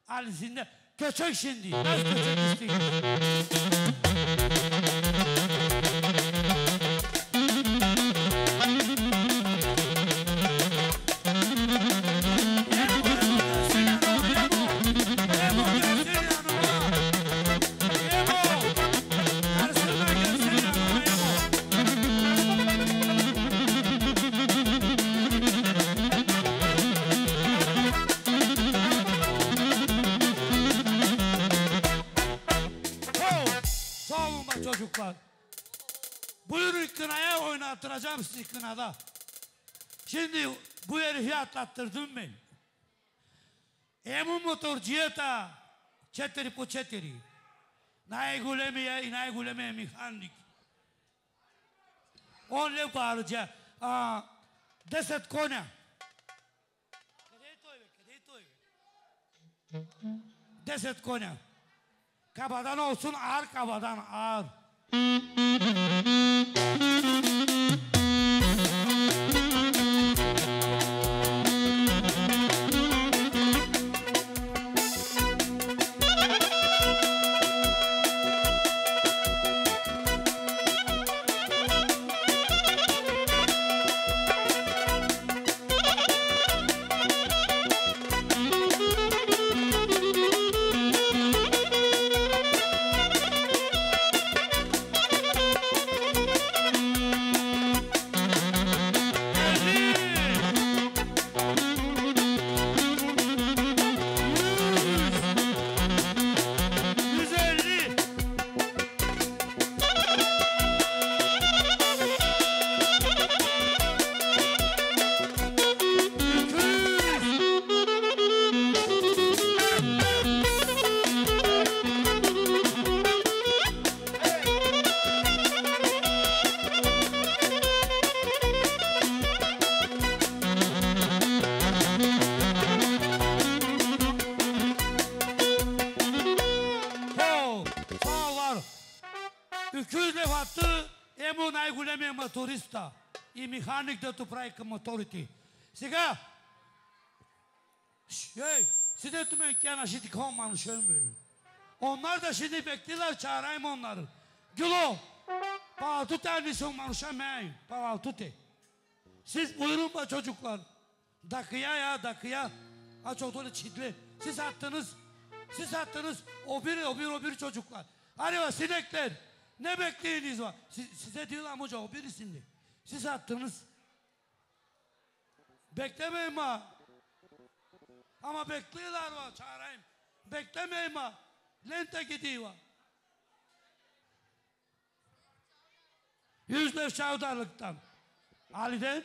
Speaker 1: Ali'sinde. Köçek şimdi. Nasıl köçek isteyin? sizi kınada. Şimdi bu herifi atlattırdım ben. Ему моторджията 4 по 4. Най-големия и най-големия механик. Он лев парча. А, 10 коня. Къде е той, бе? Къде е той, бе? 10 коня. Kabadan olsun ağır kabadan ağır. и механик да прави към моторите. Сега, Şş, hey, size tümen yana şimdi kalmamış ömrü. Onlar da şimdi bekliyorlar çağırayım onları. Gülo, bana tut elbise manuşamayın. Bana tut. Siz buyurun be çocuklar. Dakıya ya dakıya. Aç otoru çitli. Siz attınız. Siz attınız. O bir o bir o bir çocuklar. Hadi var sinekler. Ne bekleyiniz var? Si- size diyorlar hoca o birisini. Siz attınız. Beklemeyin ha. Ama bekliyorlar var çağırayım. Beklemeyin ha. Lente gidiyor. Yüzle şavdarlıktan. Ali'den.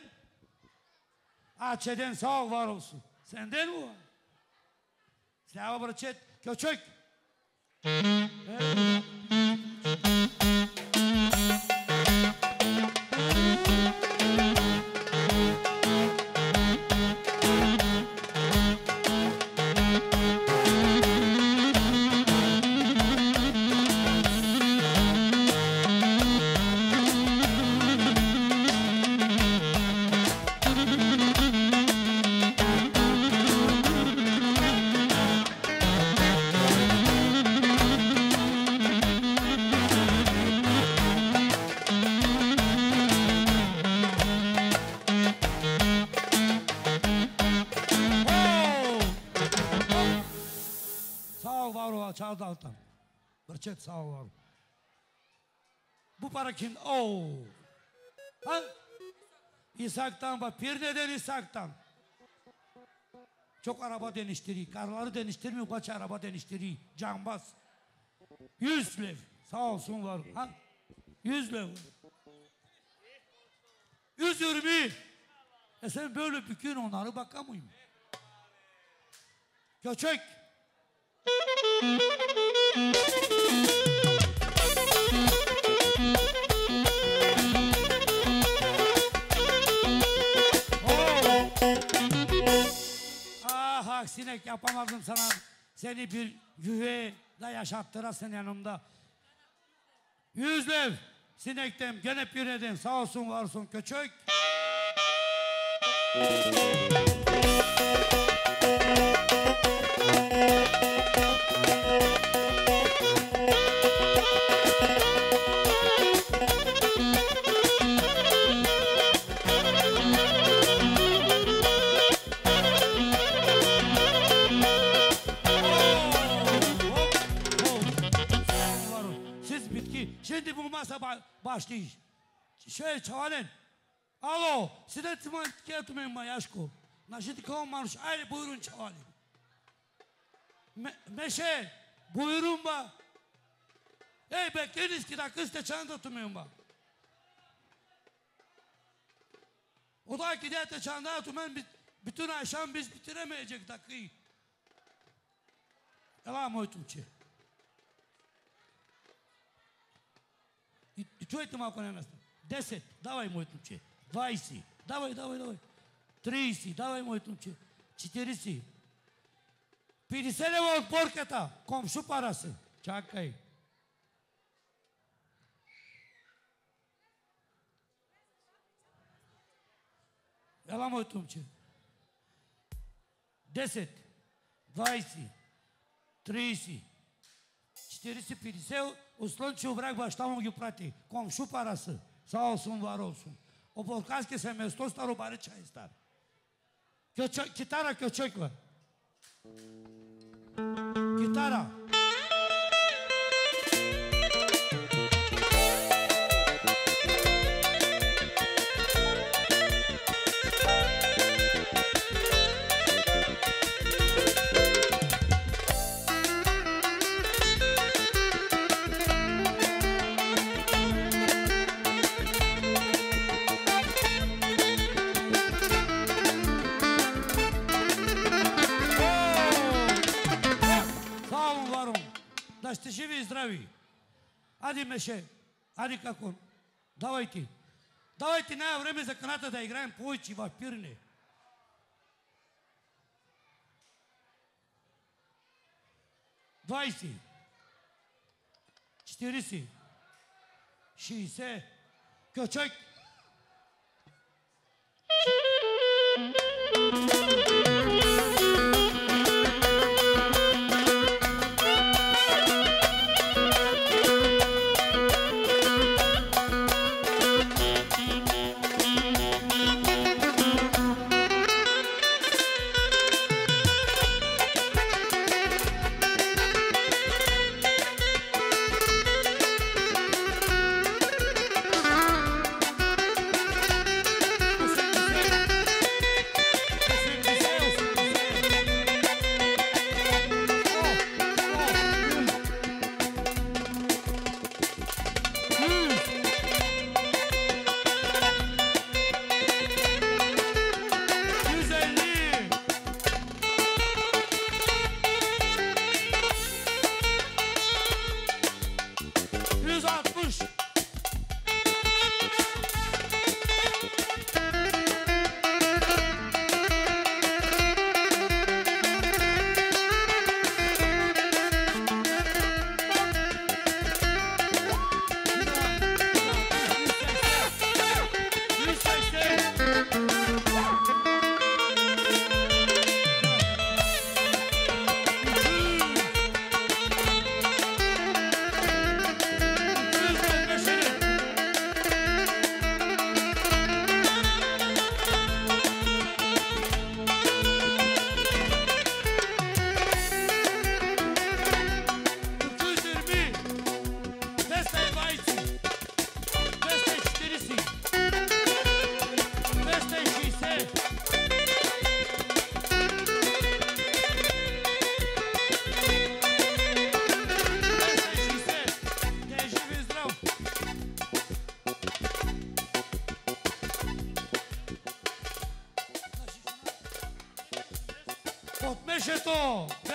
Speaker 1: Açeden sağ var olsun. Senden mi var? Slava Bracet, Köçök. Evet. Bracet sağ ol. Bu para kim? Oo. Ha? İshak'tan bak. Bir neden İshak'tan. Çok araba deniştiriyor. Karları deniştirmiyor. Kaç araba deniştiriyor. Canbaz. Yüz lev. Sağ olsun var. ol. Ha? Yüz lev. Yüz yirmi. E sen böyle bükün onları bakamıyım. Göçek. Oo. Ah ah sinek yapamadım sana. Seni bir güve da yaşattırasın yanımda. Yüzlev sinektem gene eden sağ olsun varsın köçek. Hop, masa ba- başlıyor. Şöyle çavalen. Alo. Size tıma ketmeyin mayaşko. Naşit kavan manuş. Haydi buyurun çavalen. Me meşe. Buyurun ba. Ey bekleriz ki dakika işte çanda tutmayın ba. O da gider de çanda tutmayın. Bütün akşam biz bitiremeyecek dakikayı. Yalan mı ki? Чуйте малко на нас. 10, давай, мой тумче. 20, давай, давай, давай. 30, давай, мой тумче. 40. 50 лева от порката. Комшу парası. Чакай. Ела, мой тумче. 10, 20, 30, 40, 50, услънчив враг баща му ги прати. Комшу парası. Sağ olsun, var olsun. O Balkanski semestro staro bari çay ister. Köçök, kitara köçök var. Здрави. Ади меше, ади како. Давайте. Давайте няма време за каната да играем повече в пирне. Двайсет. Четиридесет. Шестьдесят. Köçek. 200,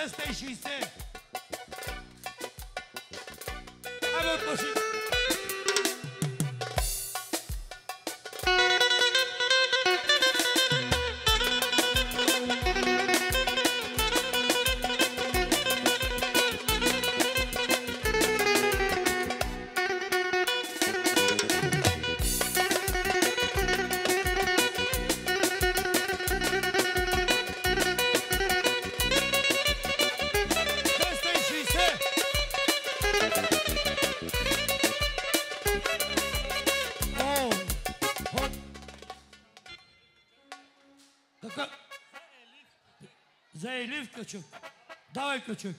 Speaker 1: jesteś i Göçük.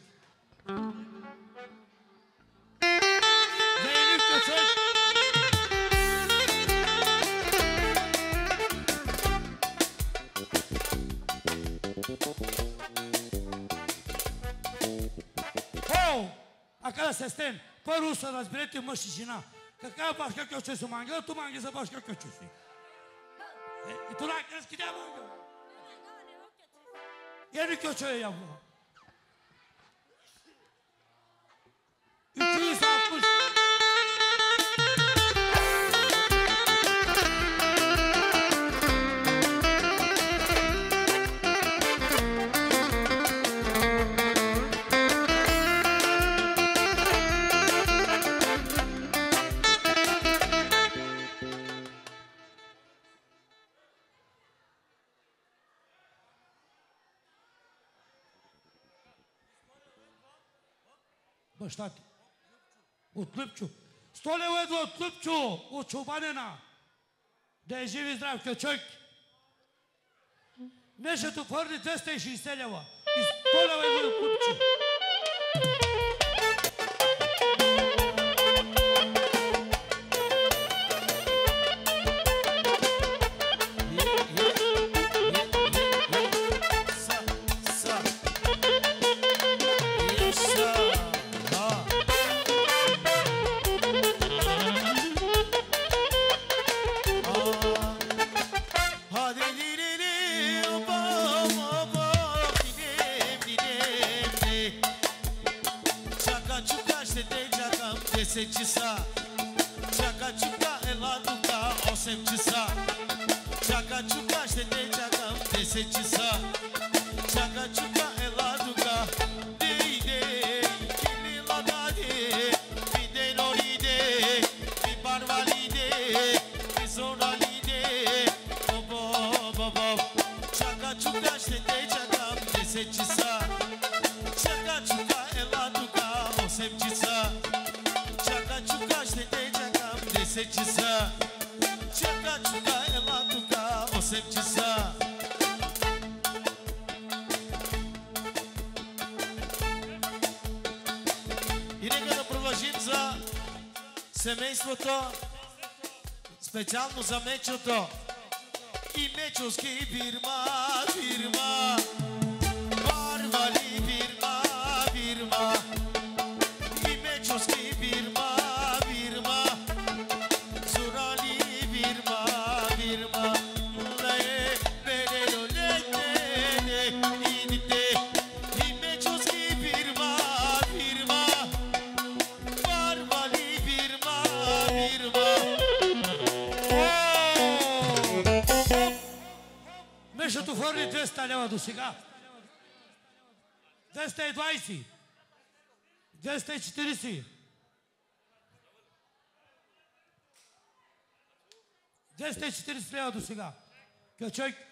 Speaker 1: Zeynep Göçük. Ho! A kada se stem? Pa Rusa razbreti mršićina. Kakav başka köçe su mange? O tu mange za başka köçe su. E, tu nakres gidem mange. Yeni köçeye yavrum. От Лъпчо. Сто лева идва от Лъпчо, от Чубанина. Да е жив и здрав кючок. Мешето твърди 260 лева. И 100 лева идва от Лъпчо.
Speaker 2: Специално за Мечото.
Speaker 1: 200 лева до сега. 220. 240. 240 лева до сега. Кючек.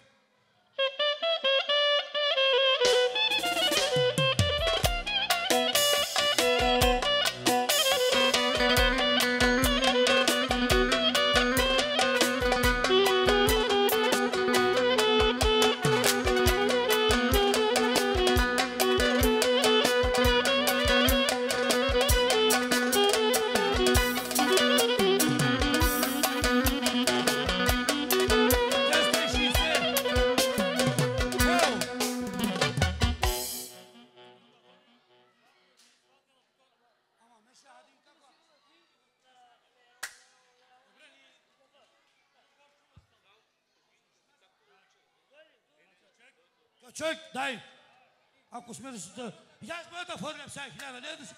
Speaker 1: προσμένει στο. Γεια σας, τα φόρμα ψάχνει να σου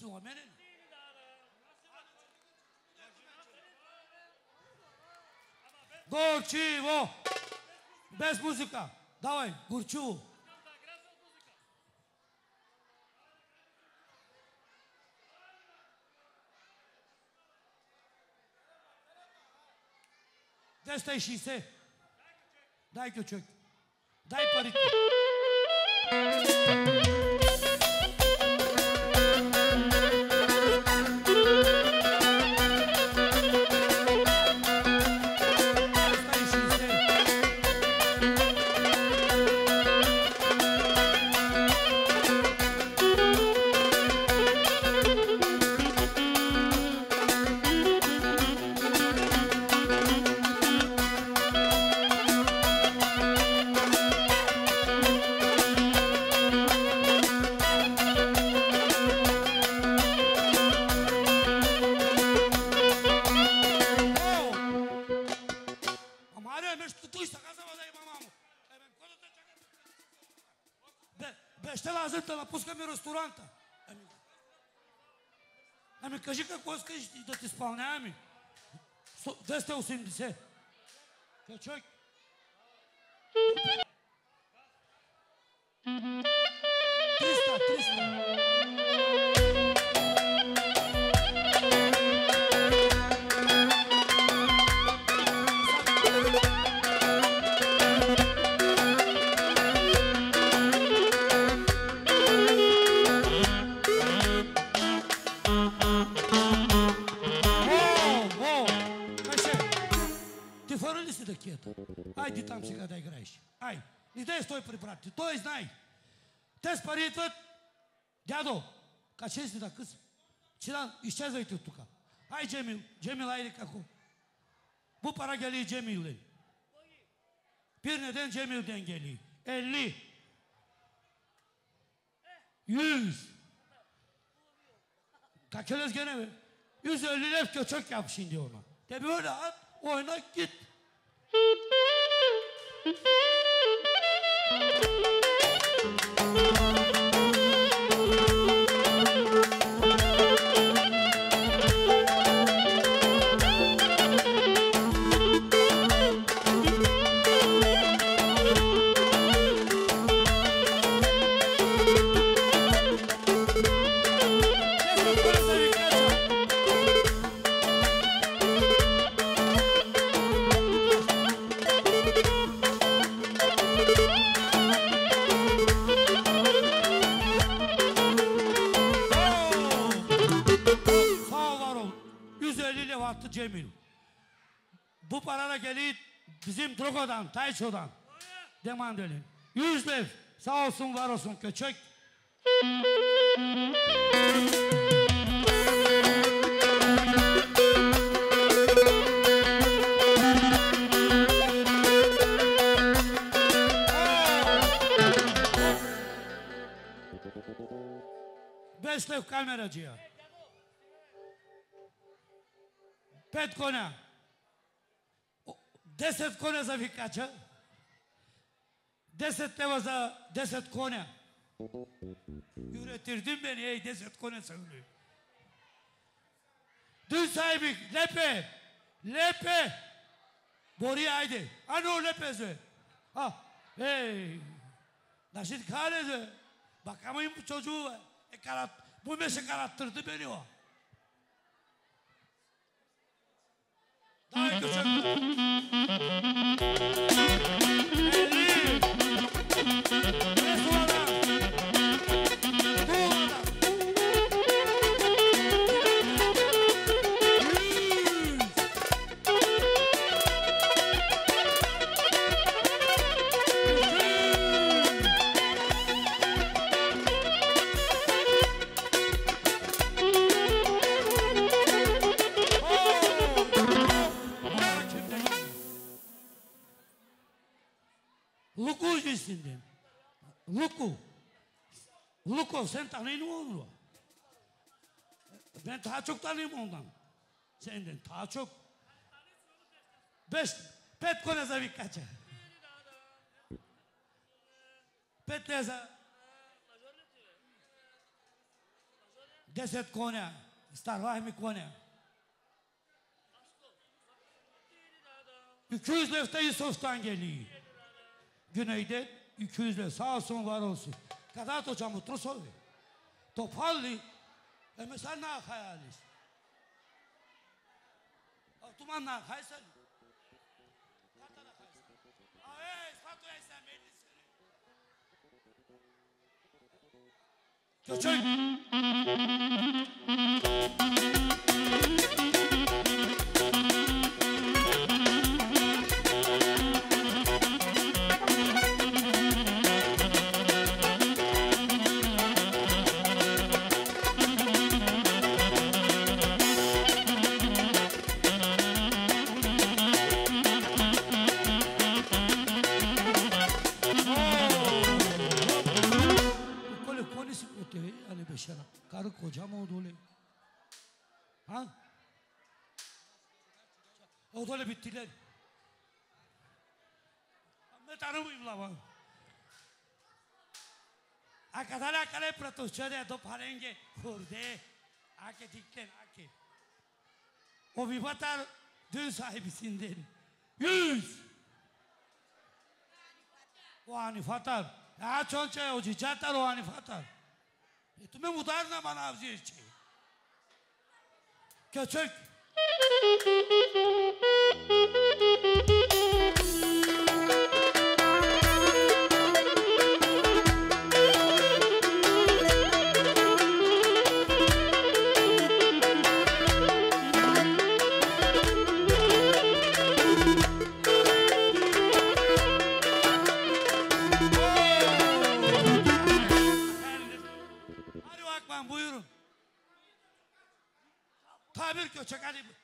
Speaker 1: 수하면은 Горчиво! Без музика! Давай, Горчиво! Двеста и шестьдесят. Дай ключик. Дай парите. Göz teusundise. Köçök. Те с пари идват. Дядо, каче си да къс. Чидан, изчезвайте от тук. Ай, Джемил, Джемил, айде како. Bu para geliyor Cemil'in. Bir neden Cemil'den geliyor. 50. 100. Kakelez gene mi? 150 lef köçek yap şimdi ona. De böyle at, oyna git. Drogo'dan, Tayço'dan. Demandölin. 100 lev. Sağ olsun var olsun köçek. Beş lev kameracıya. Pet konya. O- Deset konya za vikača. Deset leva za deset konya. Üretirdim beni ey deset konya söylüyor. Dün sahibi lepe. Lepe. Boruya haydi. Hani o lepezi. Ha. Hey. Naşit Khaledi. Bakamayın bu çocuğu. E, karat, bu meşe karattırdı beni o. Daha küçük. Luku cinsinden. Luku. Luko sen tanıyor musun onu? Ben daha çok tanıyorum ondan. Senden daha çok. Beş, pet koneza bir kaça. Pet leza. Deset konya. Starvahmi konya. 200 lefte Yusuf'tan geliyor. Güneyde 200 lef sağ olsun var olsun. Kadar to çamur trosovi. Topalli. E mesela ne hayalis? Tuman ne haysan? Katana haysan. Ay, sato haysan medisini. Köçük. akare protosçede do parenge hurde. Ake dikten ake. O bir batar dün sahibisinden. Yüz. O hani fatar. Ya çonça o cicatar o hani fatar. E तुम्हें उतारना बना जी Köçük. Tabir köçek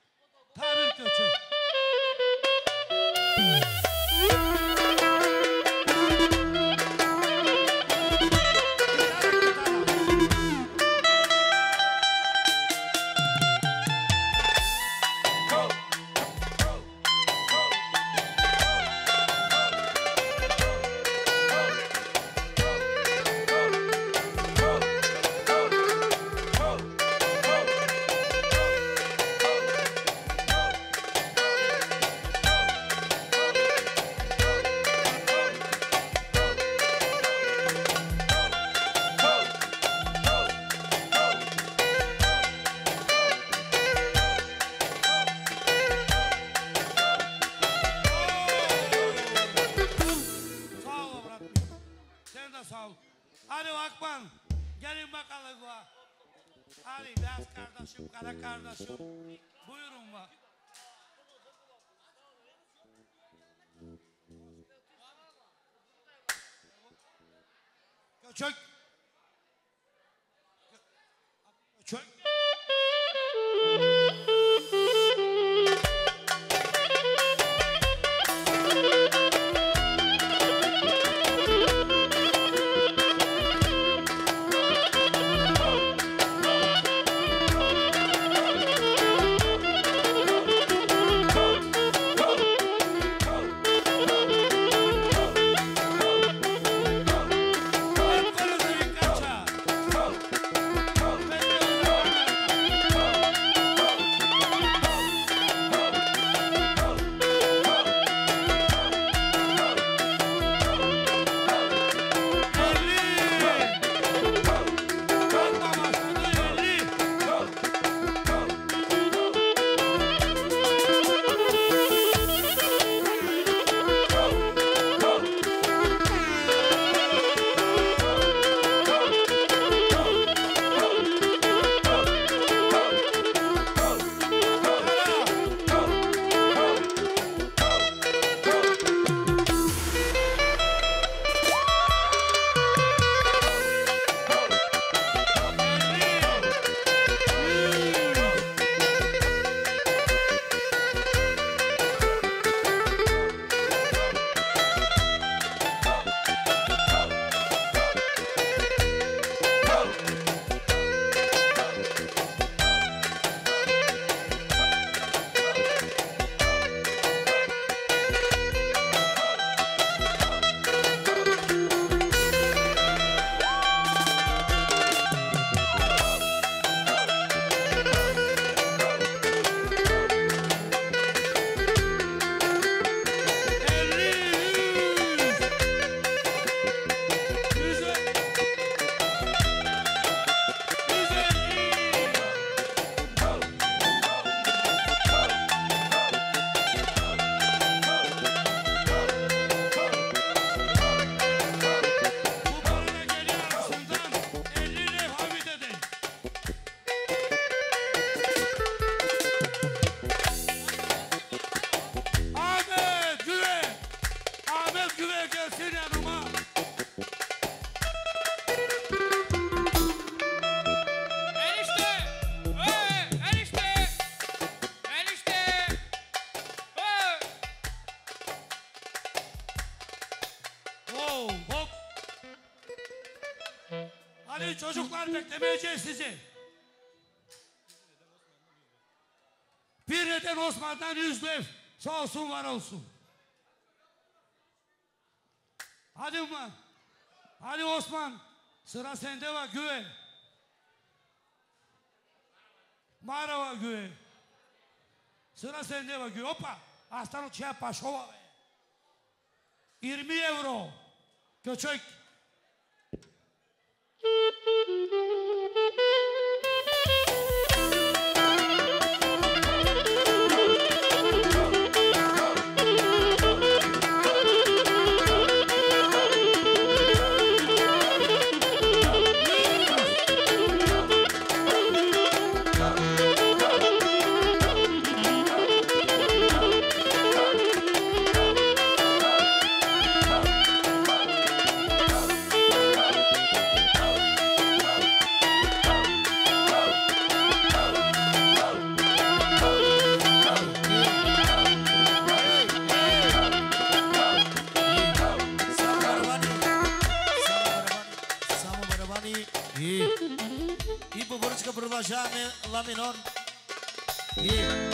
Speaker 1: Hadi çocuklar beklemeyeceğiz sizi. Bir neden Osman'dan yüz lev. Sağ olsun var olsun. Hadi Osman. Hadi Osman. Sıra sende var güve. Mara var güve. Sıra sende var güve. Hoppa. Aslan uçaya paşova. 20 euro. Göçek. Thank you. Nova já, né? Lá menor. Yeah.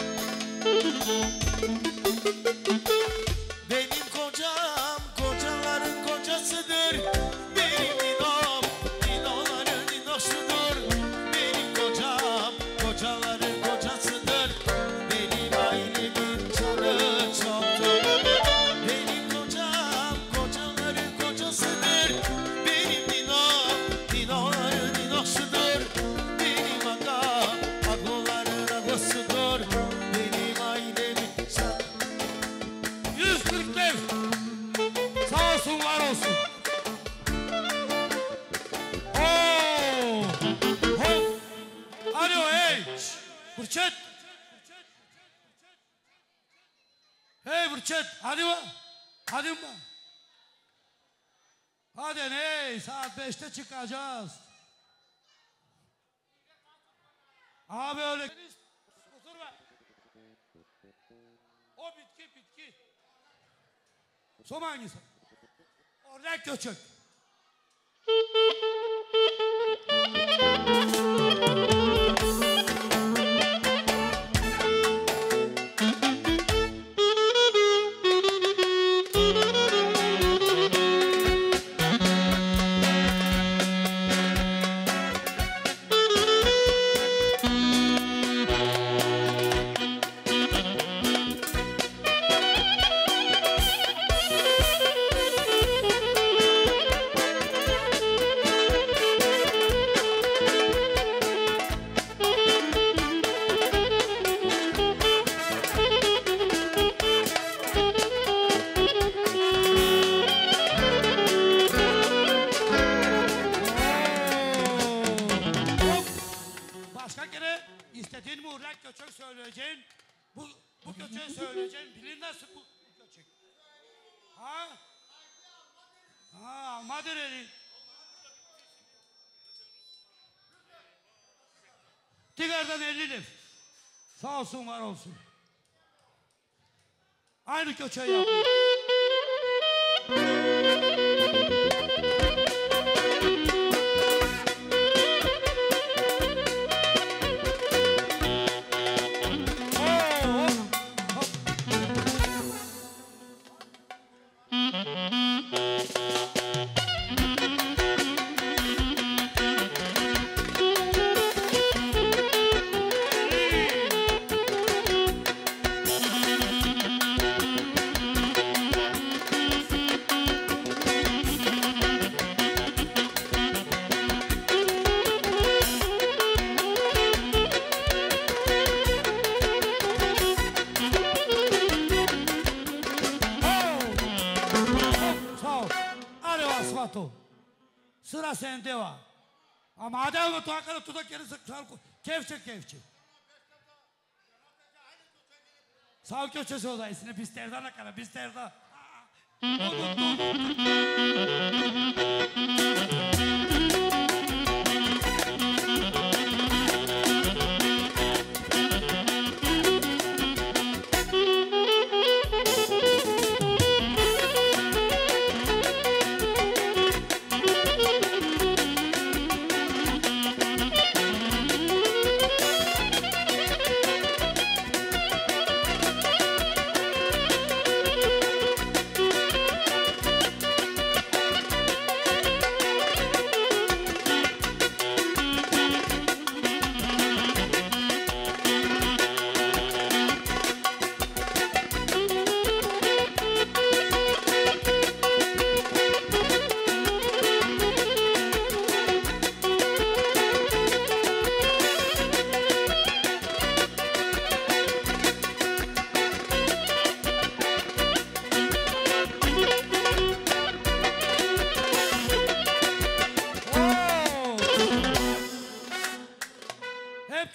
Speaker 1: Saat 5'te Sıra sende var. Ama hadi ama tuhakkada tutak yeri sıkar. Kevçe kevçe. Sağ köçesi o da isine bisterdan akara bisterdan. Unuttu,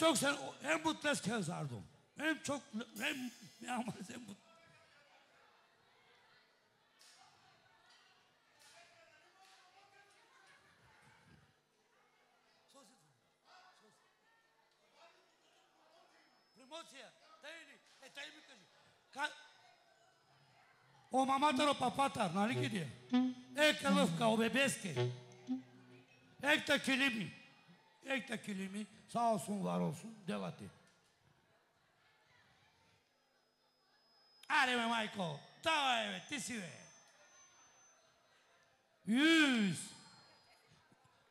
Speaker 1: çok sen hem mutlas kezardım. Hem çok hem yağmaz hem mutlas. O mamataro papatar, nalikidje. Eka lvka, obebeske. Ekta kilimi. Ekta kilimi. Sağ olsun var olsun. Devati. Hadi be Michael. Tamam evet. Disi be. Yüz.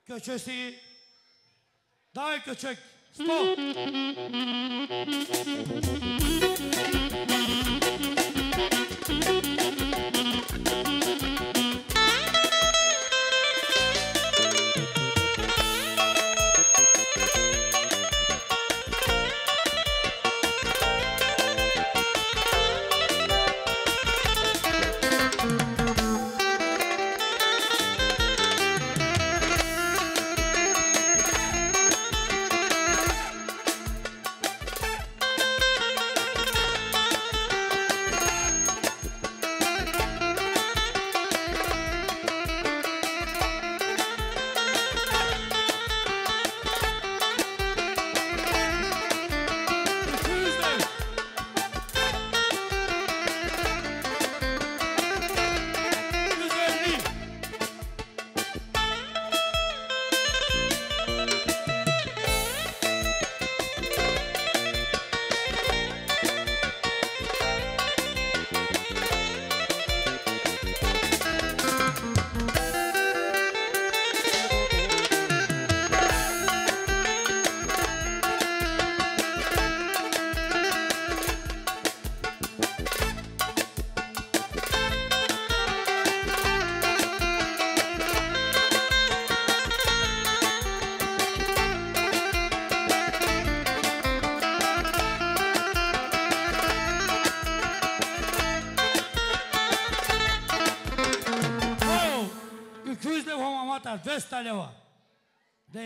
Speaker 1: Köşesi. Daha köçek. Stop.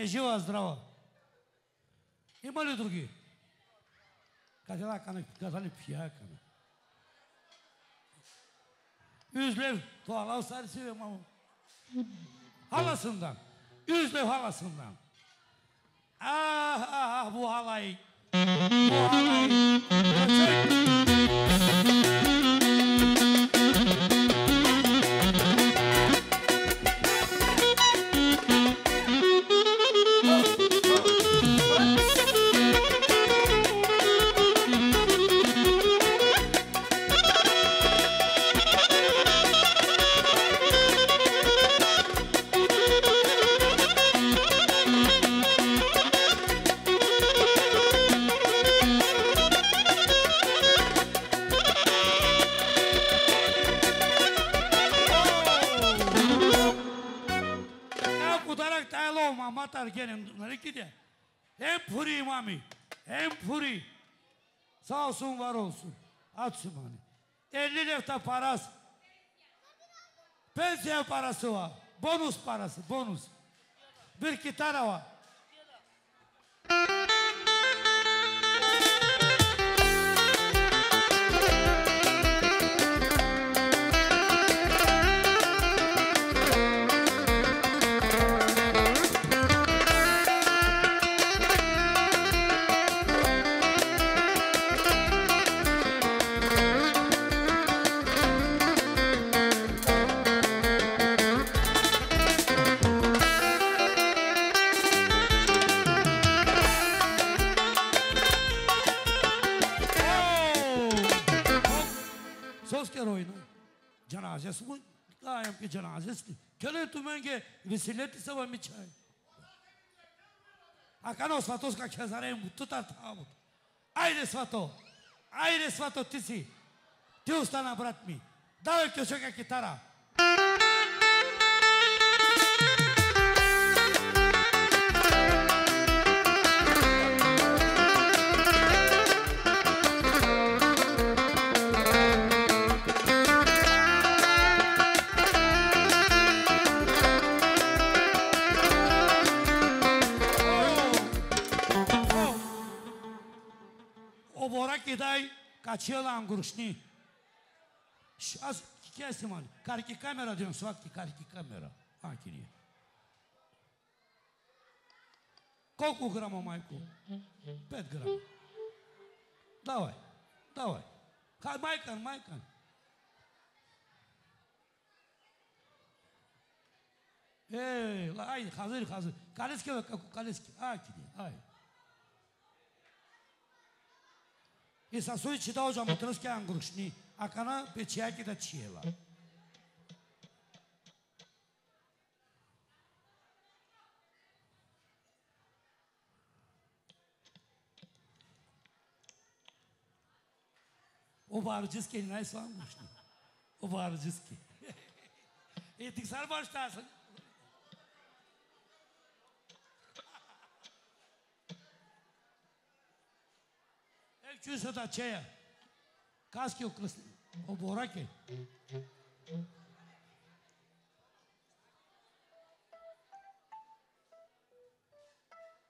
Speaker 1: Да е жива, здрава. Има ли други? Къде да кане, казали пияка. 100 lev tuvala sarısı ve mamu. Halasından. 100 lev halasından. Ah ah ah bu halayı. Bu halayı. Gerçek. 50 lefta parası. Pensiye parası var. Bonus parası, bonus. Bir kitara var. के विसिलेट सब हम इच्छा है А кано сватоска ќе зарем тута таму. Ајде свато. Ајде свато ти си. Ти остана брат ми. Давај ќе чека китара. кидай, качела ангуршни. Сейчас क्या снимали? Карки камера, дем сватки, карки камера. А, кири. Колко грама, майко? Пет грама. Давай, давай. Ха, майкан, майкан. Ey, ay hazır hazır. Kaleski bak, kaleski. Ay kidi, И са сој читал за мотрски ангрушни, а кана печијаки да чиела. Обарджиски не са ангрушни. Обарджиски. *laughs* И ти сар баштасın. Чуса да чея. Каски окръс... обораки.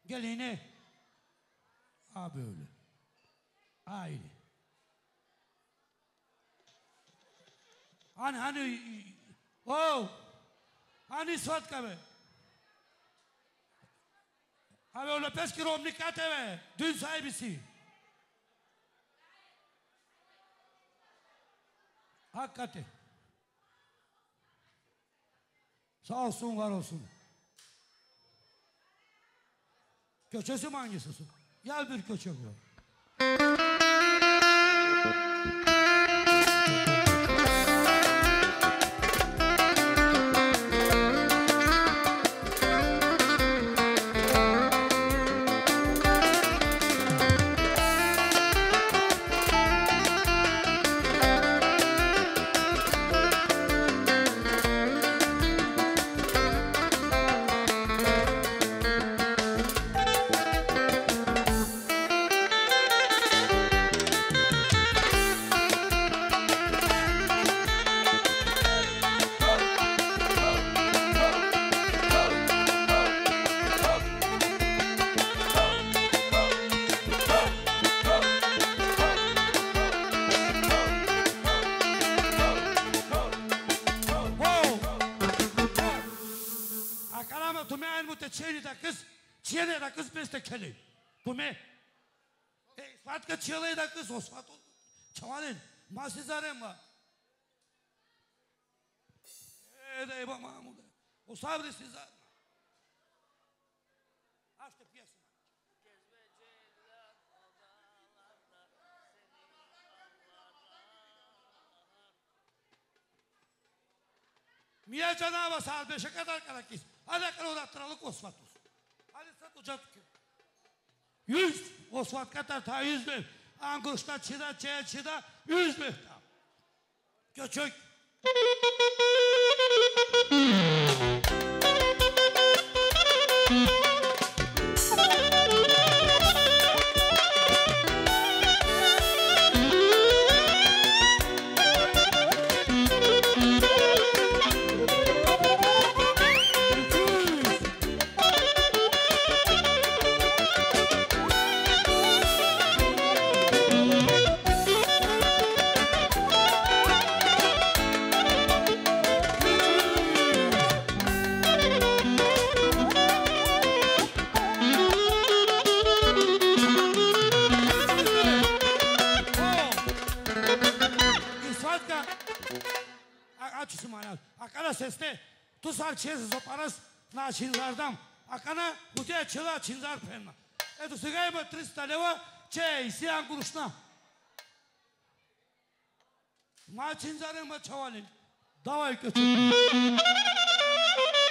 Speaker 1: Geline. A böyle. Aile. Hani hani oh hani svatka be. Abi o lepeski romnikate be. Dün sahibisi. Hakikaten. Sağ olsun var olsun. Köçesi mi hangisi? Gel bir köçek yok. Çele da kız, o svat o. Çavanin, masi zare ma. E da eba mamu da. O sabri si zare. Aşte piyasa. Mia canava salve, še kadar karakis. Hadi kadar uğrattıralım osvatus. Hadi sat uca tükür. Yüz, osvat kadar ta yüz bin. Anguşta çida, çeye çida, yüz bin. Göçük. чела чинзар пенна. Ето сега има 300 лева, че е и сега грушна. Ма чинзар има чавалин. Давай, качу.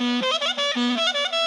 Speaker 1: Thank you.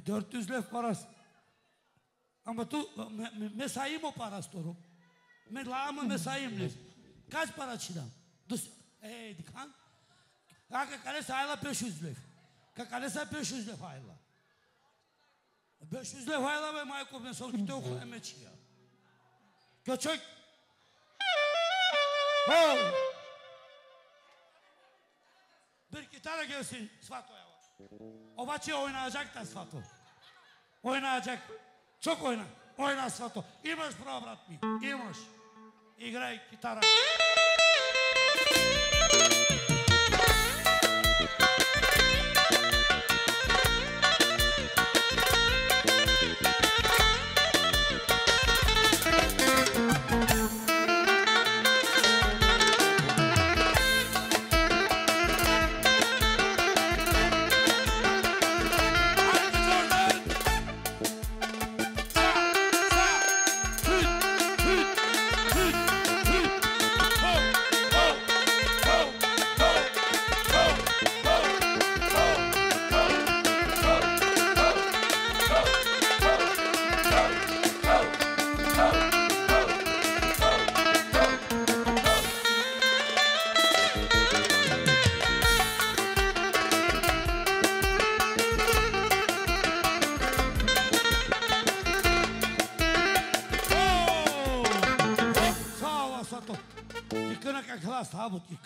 Speaker 1: 400 λεφ χώρας. Άμα του, μέσα είμαι ο παραστόρο. Μιλάμε μέσα είμαι. Kaç para çıram? Dus, ey dikan. Kanka kalesi ayla 500 lef. Kanka kalesi 500 lef ayla. 500 lef ayla ve Mayko ben sol kitle oku emeçi ya. Göçük. Wow. Bir gitara gelsin Svato Обаче oynayacak asfaltı. Oynayacak. Çok oyna. Oyna asfaltı. İmaj bro brat mi? İmaj. Играй гитара.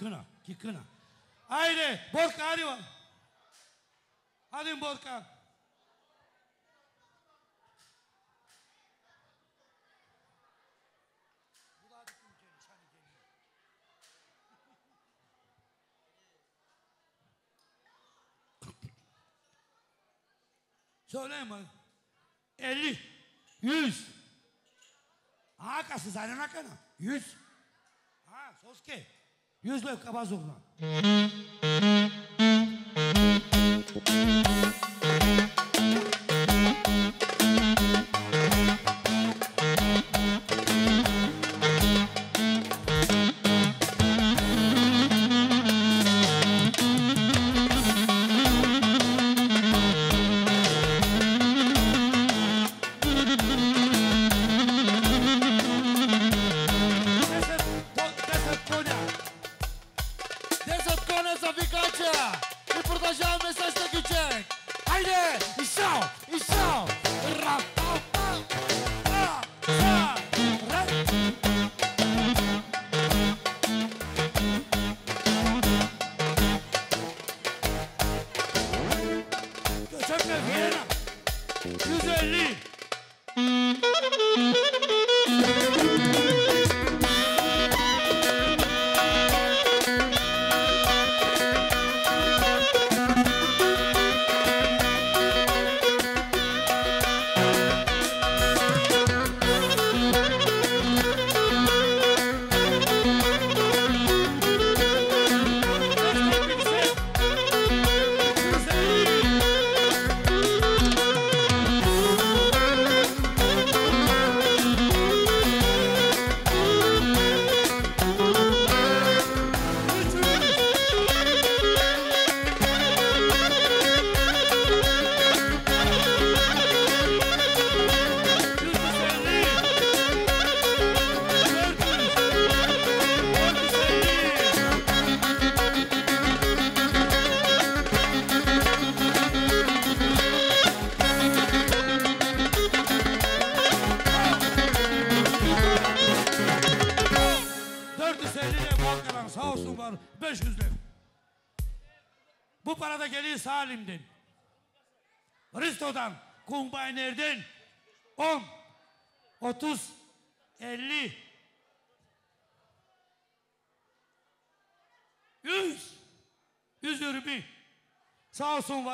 Speaker 1: Kikına, kikına. Haydi, Borka hadi var. Hadi Borka. Söyleyin bana. 50, 100. Ha kasız aynen hakikaten. 100. Ha sos ki. Yüzlük abazurna.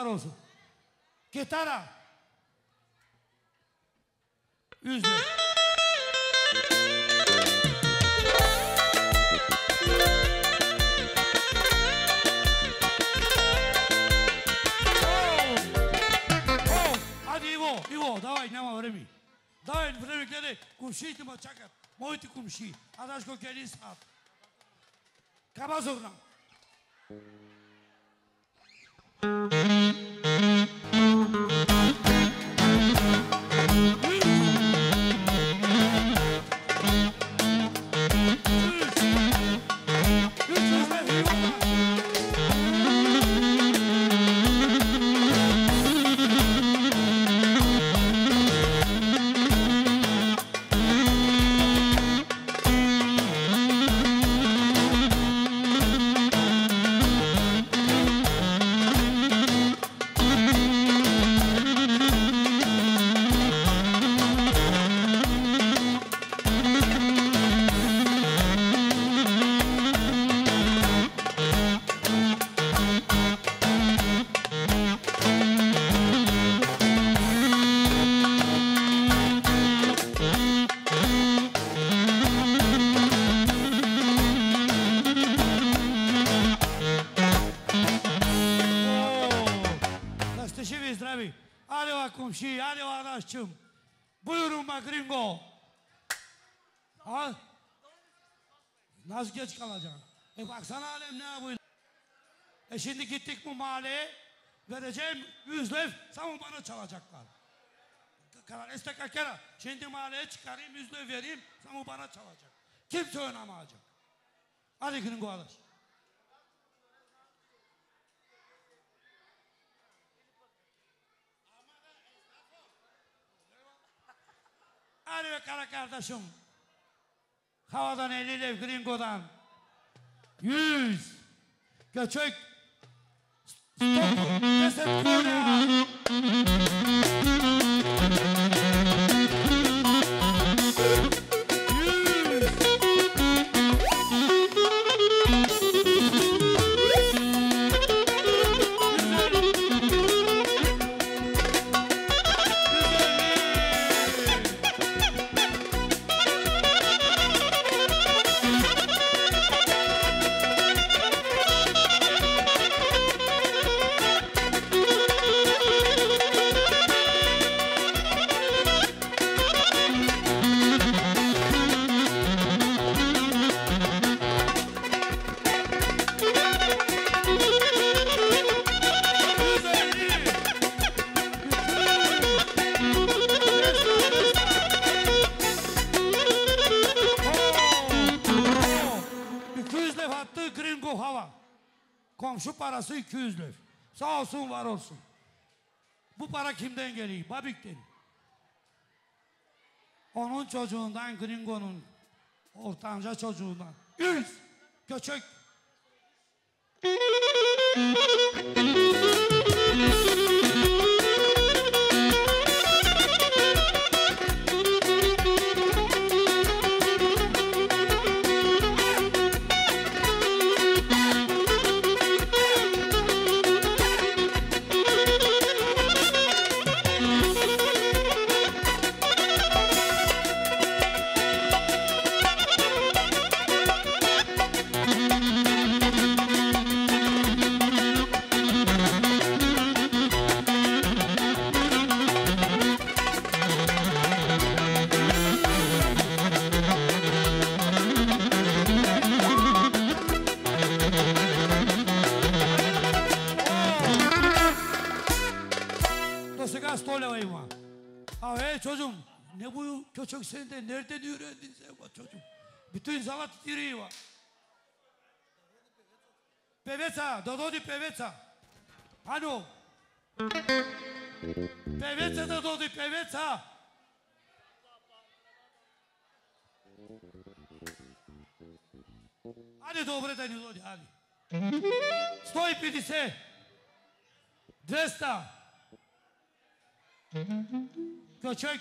Speaker 1: Sağ Buyurun bak Ringo. Ha? Nasıl geç kalacaksın? E baksana alem ne yapıyor? E şimdi gittik bu mahalleye. Vereceğim yüz lev, bana çalacaklar. Karar estek akara. Şimdi mahalleye çıkarayım, yüz lev vereyim, bana çalacak. Kimse oynamayacak. Hadi Ringo adaş. Be kara kardeşim. Havadan 50 lev gringodan. 100. Göçük. Stop. Desetkona. Kimden geliyor? Babik'ten. Onun çocuğundan gringonun ortanca çocuğundan. 100 göçük. Dosika çok sende nereden öğrendin sen bu çocuk? Bütün insanlar titriyor var. Peveta, Dododi Peveta. Alo. Peveta da Dododi Peveta. Ajde dobre da ne dođe, ajde. 150. 200. Kaçak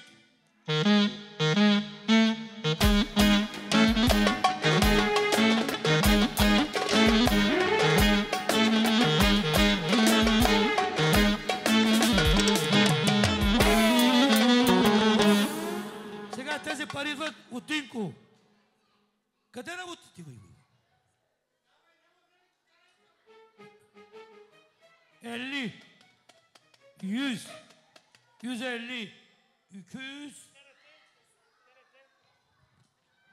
Speaker 1: Сега тези пари идват от Тинко. Къде работите ти го има? Elli, yüz, yüz elli, iki yüz.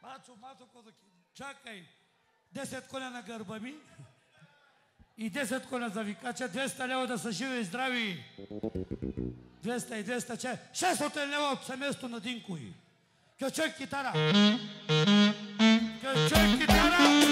Speaker 1: Мачо, мачо, козак, чакай. 10 коня на гърба ми и 10 коня за викача, 200 лева да са живи и здрави. 200 и 200, че 600 лева от семейство на Динко и. Кючек китара. Кючек китара. Оу!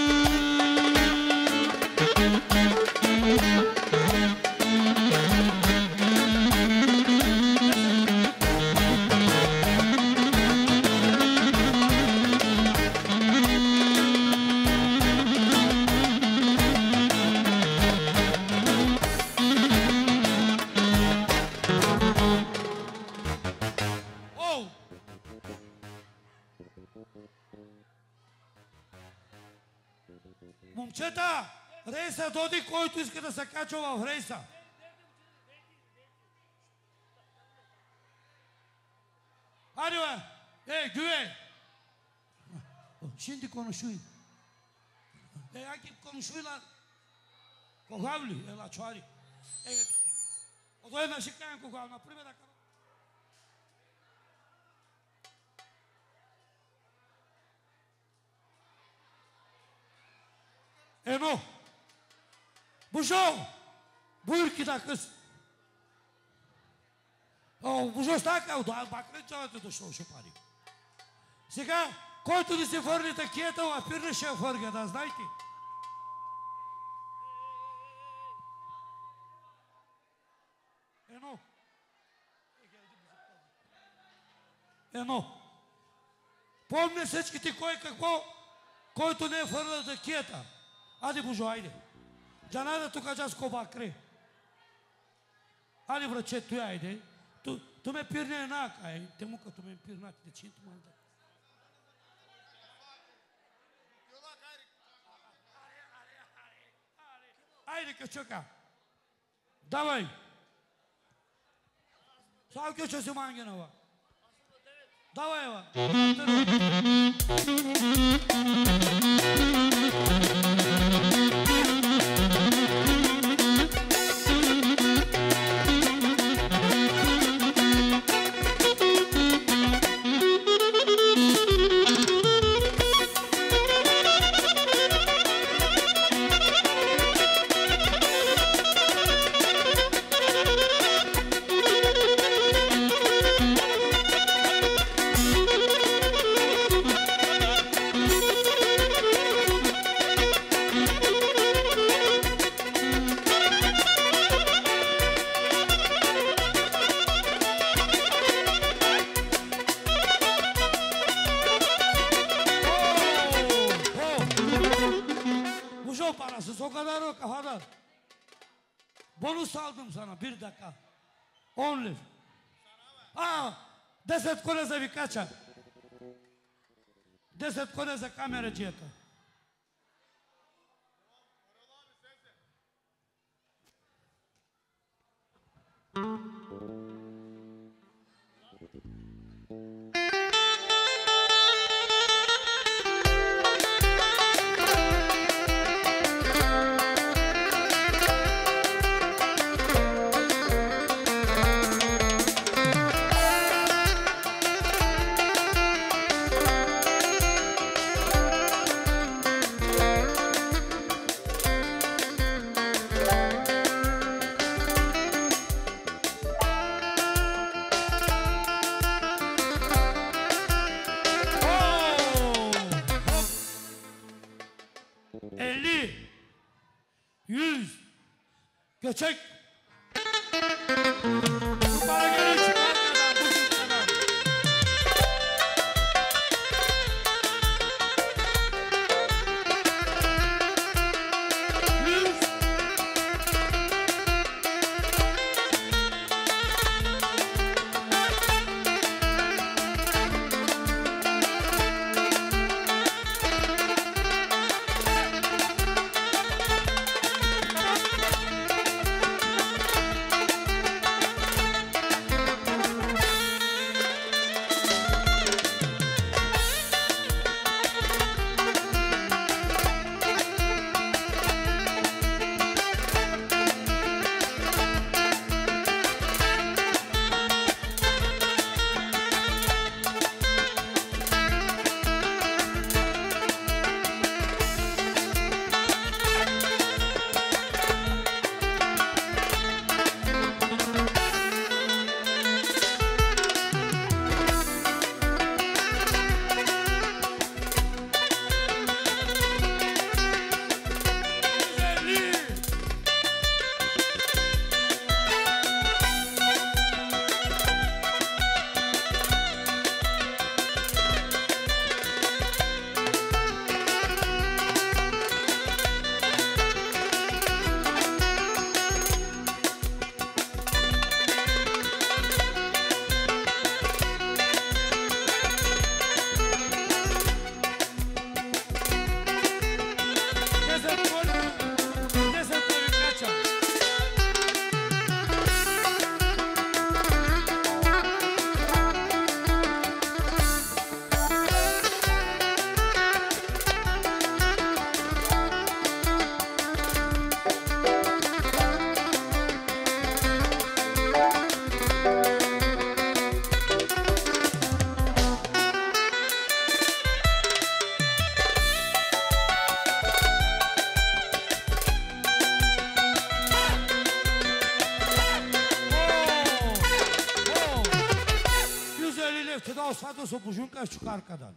Speaker 1: hecho la ofrenda. Hadi be. Hey güvey. Şimdi konuşuyor. E akip konuşuyorlar. Kokavli. Ela çağırı. E, o da hemen şıklayan kokavli. Na primeira cara. Irmão, Bujou. Buyur ki da kız. О, бужо стака, да, бакречавате дошло ще пари. Сега, който да се върне такията, а пирне ще я върга, да знаете. Едно. Едно. Помня всичките кой какво, който не е върнал такията. Аде, бужо, айде. Джанада тук джаз ко бакре. Аде, враче, той айде. Tu, tu me pirne na kai, te muka tu me pirna te chintu manda. Ajde kačoka. Давай. Sao kyo se mangenova. Давай ва. Deset kone za o sfat să o bujuncă și carcadan.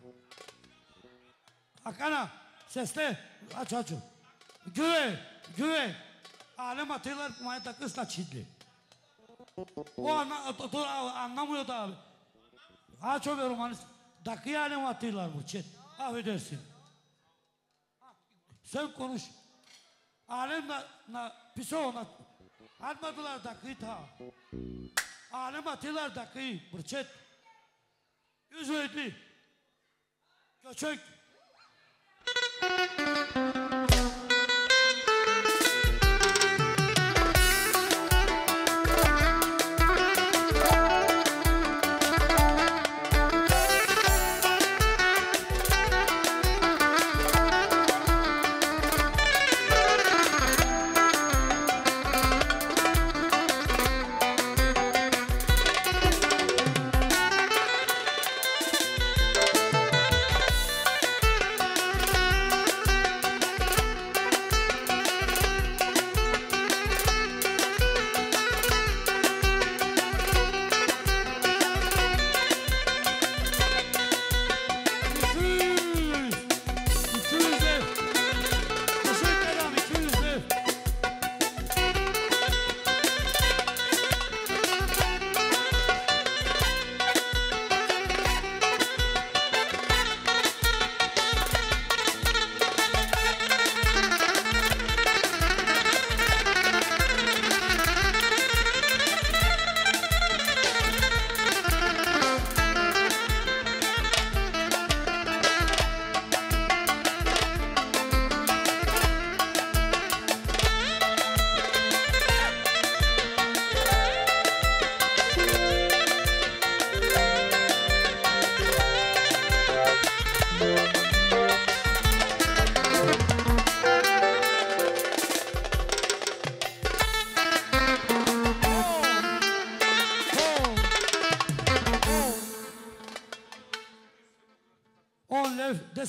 Speaker 1: Akana, seste, aç aç. Güve, güve. Alem atıyorlar kumaya takı staçidli. O anla, to, anlamıyor da abi. Aç o ver romanı. Dakıya alem atıyorlar bu çet. Affedersin. Sen konuş. Alem na, na piso na. Atmadılar dakıyı ta. Alem atıyorlar dakıyı. Bırçet. Yüz ödlü.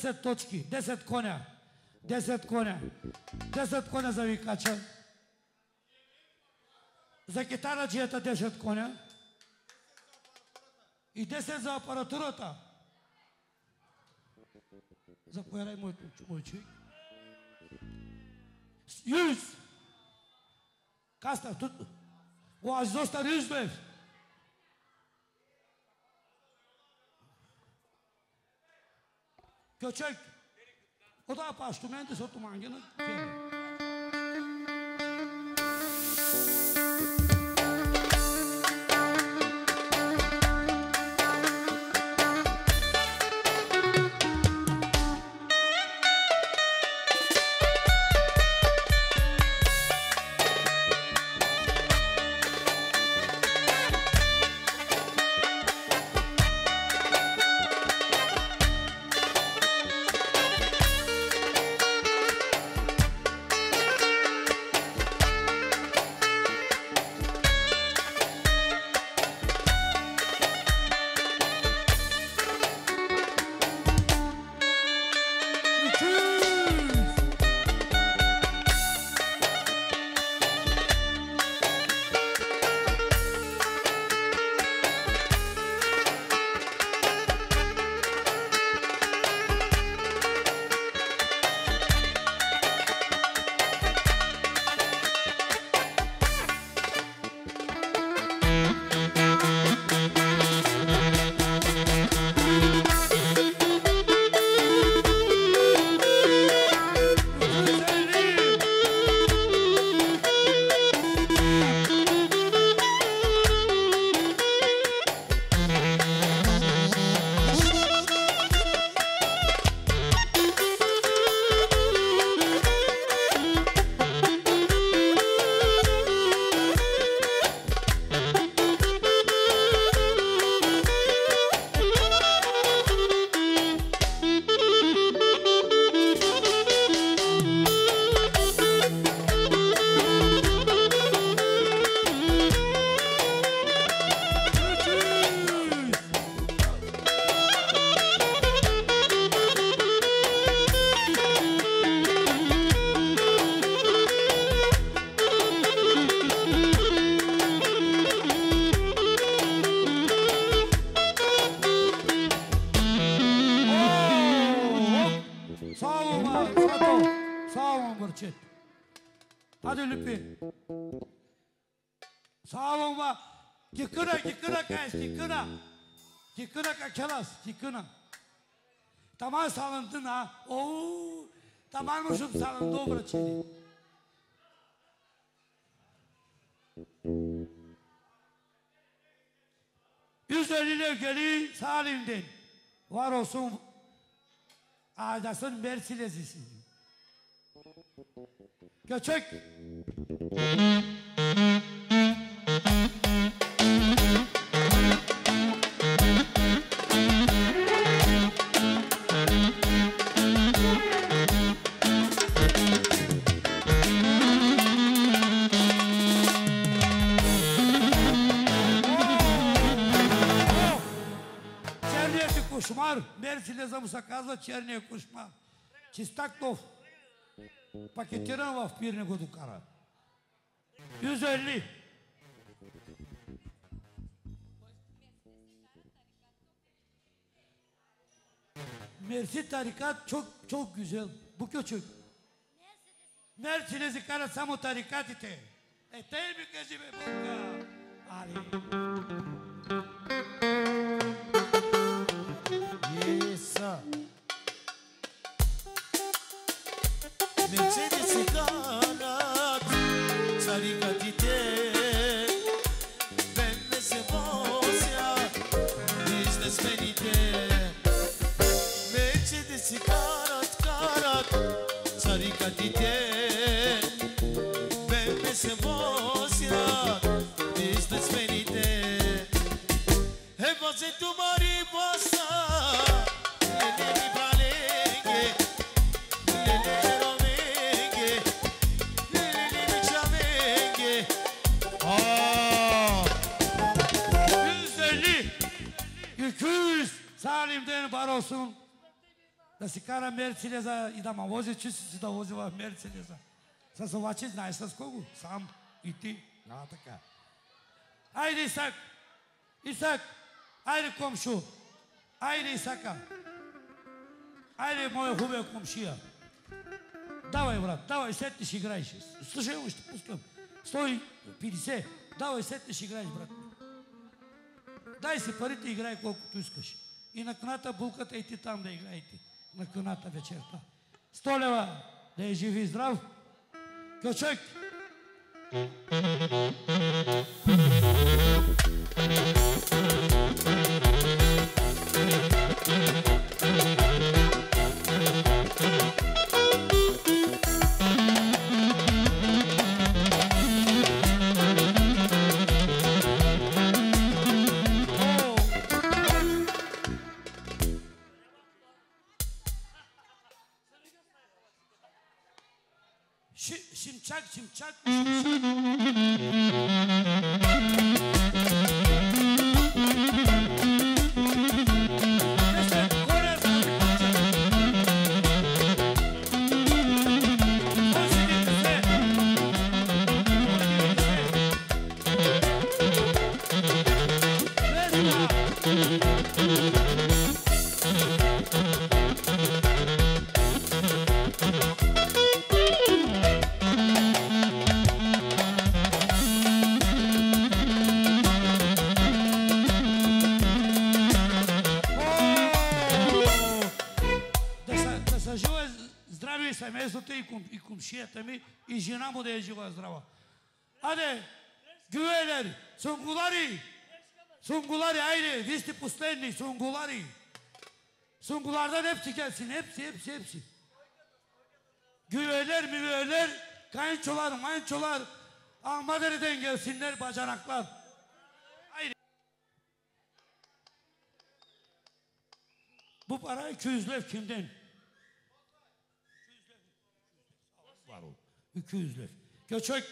Speaker 1: 10 точки, 10 коня, 10 коня, 10 коня за викача. За китараджията 10 коня и 10 за апаратурата. Заповядай, мой, мой човек. Юрис! Каста, тут... О, аз доста Рижбев! Köçek. O da apartamento, só tu mangina. Sato. Tamam salındın ha. Oo. Tamammışım salındı o Burçet'i. Yüz elliyle geli Salim'den. Var olsun Ağdasın Mercedes'isi. Göçek. му се казва черния кошмар. Чистак нов. Пакетиран в пирне го докара. 150. Mersi tarikat çok çok güzel. Bu küçük. Mercedes'i kara samo tarikat ite. E te mi kaži me Boga?
Speaker 2: деца. Немците си карат, царикатите, бедне се
Speaker 1: возят, бизнесмените. Немците си карат, карат, царикатите, да си кара Мерцелеза и да ма вози чисто си да вози в Мерцелеза. С обаче знаеш с кого? Сам и ти. А, така. Айде, Исак! Исак! Айде, комшу! Айде, Исака! Айде, моя хубава комшия! Давай, брат, давай, сетнеш играеш. Слушай, му ще пускам. 150. Давай, сетнеш играеш, брат. Дай си парите, играй колкото искаш. И на кната булката и ти там да играете. На кната вечерта. 100 лева да е жив и здрав. Кючек. Şi- 되시고요, 사람아. 아니, 교회는 송구라리, 송구라리 ayrı, vişti puslenli, 송구라리. Sungulardan hepsi gelsin, hepsi, hepsi, hepsi. Güveler, müveler, kayınçolar, mayınçolar, Ahmaderi'den gelsinler bacanaklar. Ayrı. Bu para 200 lev kimden? 200 lev. Var o. 200 lev. Кючук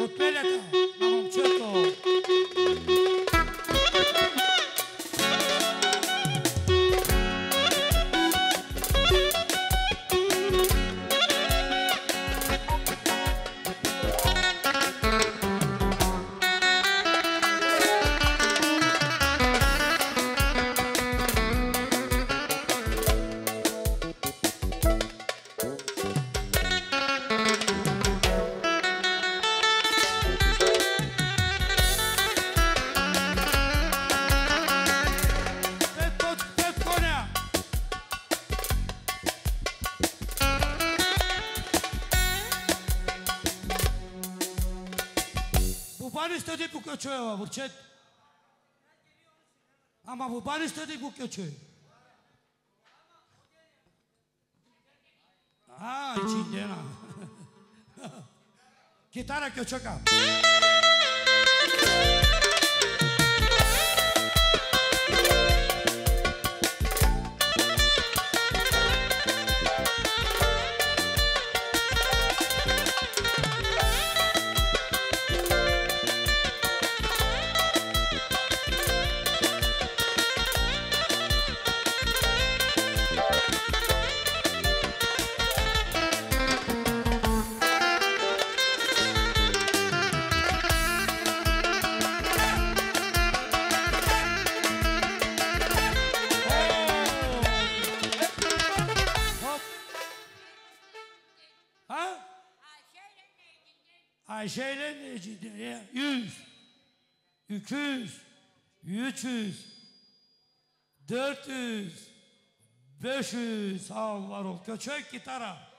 Speaker 1: от пелята на момчето. Ama bu ban istedi bu köçeği. Ha içinden ha. 400, 500 sağ ol var ol. Köçek gitara.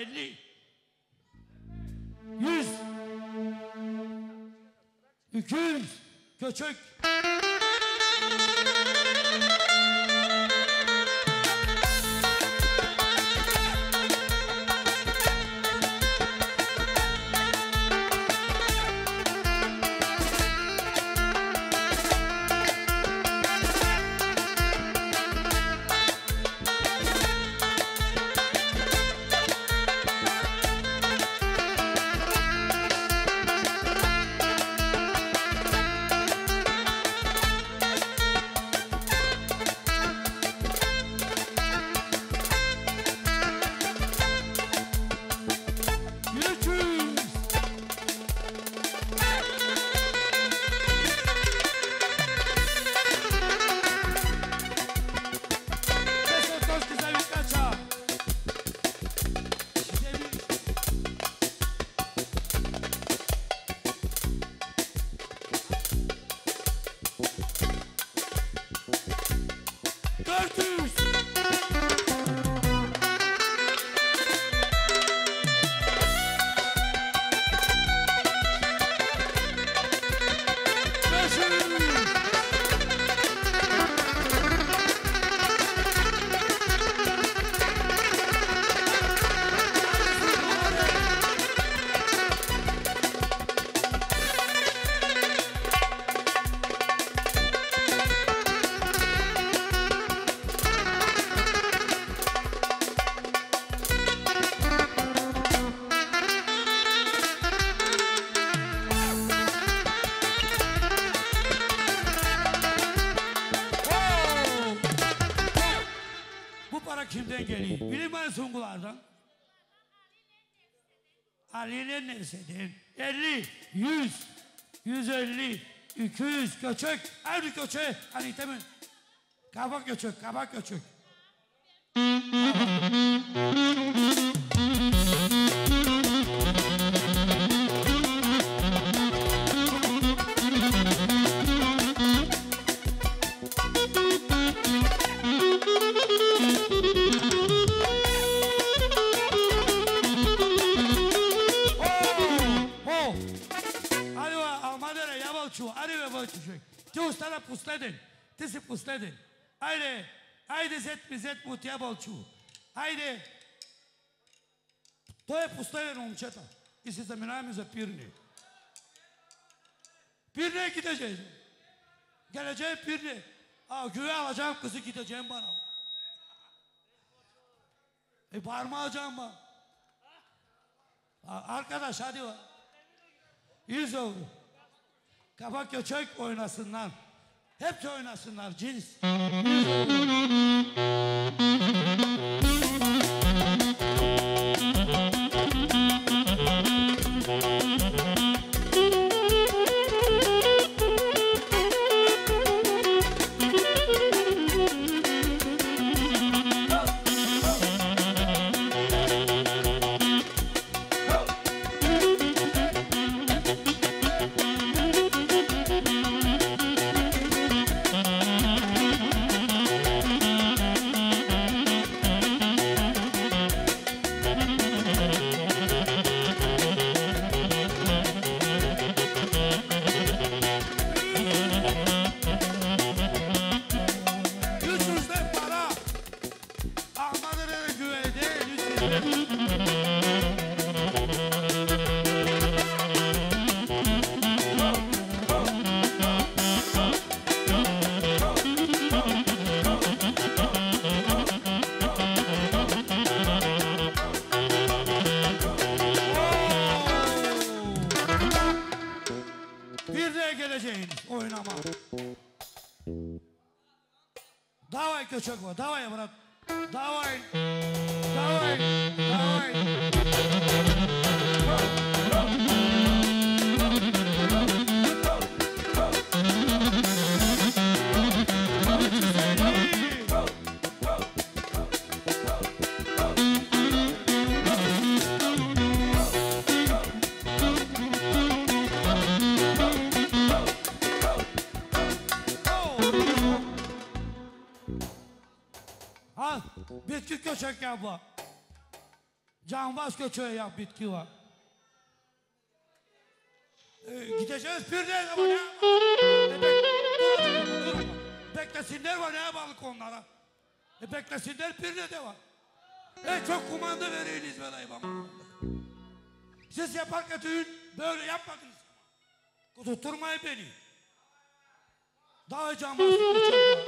Speaker 1: 50. 100. 200. Köçek. 200 köçek. Her köçek. Hani temin. Kabak köçek, kabak köçek. zet mu javalču. Ajde. To je pusleden momčeta. I se zamинаваме за Пирне. Pirne'ye gideceğiz. Geleceğim Pirne. Aa, güve alacağım kızı gideceğim bana. E parmağı alacağım bana. Aa, Arkadaş hadi var. 100 euro. Kafa köçek oynasınlar. Hepsi oynasınlar cins. *laughs* Canbaz köçeği yap bitki var. Ee, gideceğiz bir de ama ne? E. Beklesinler var ne yapalım onlara? E, beklesinler bir de var. E, çok kumanda vereyiniz vereyim ama. Siz yaparken düğün böyle yapmadınız. Tutturmayın beni. Daha canbaz köçek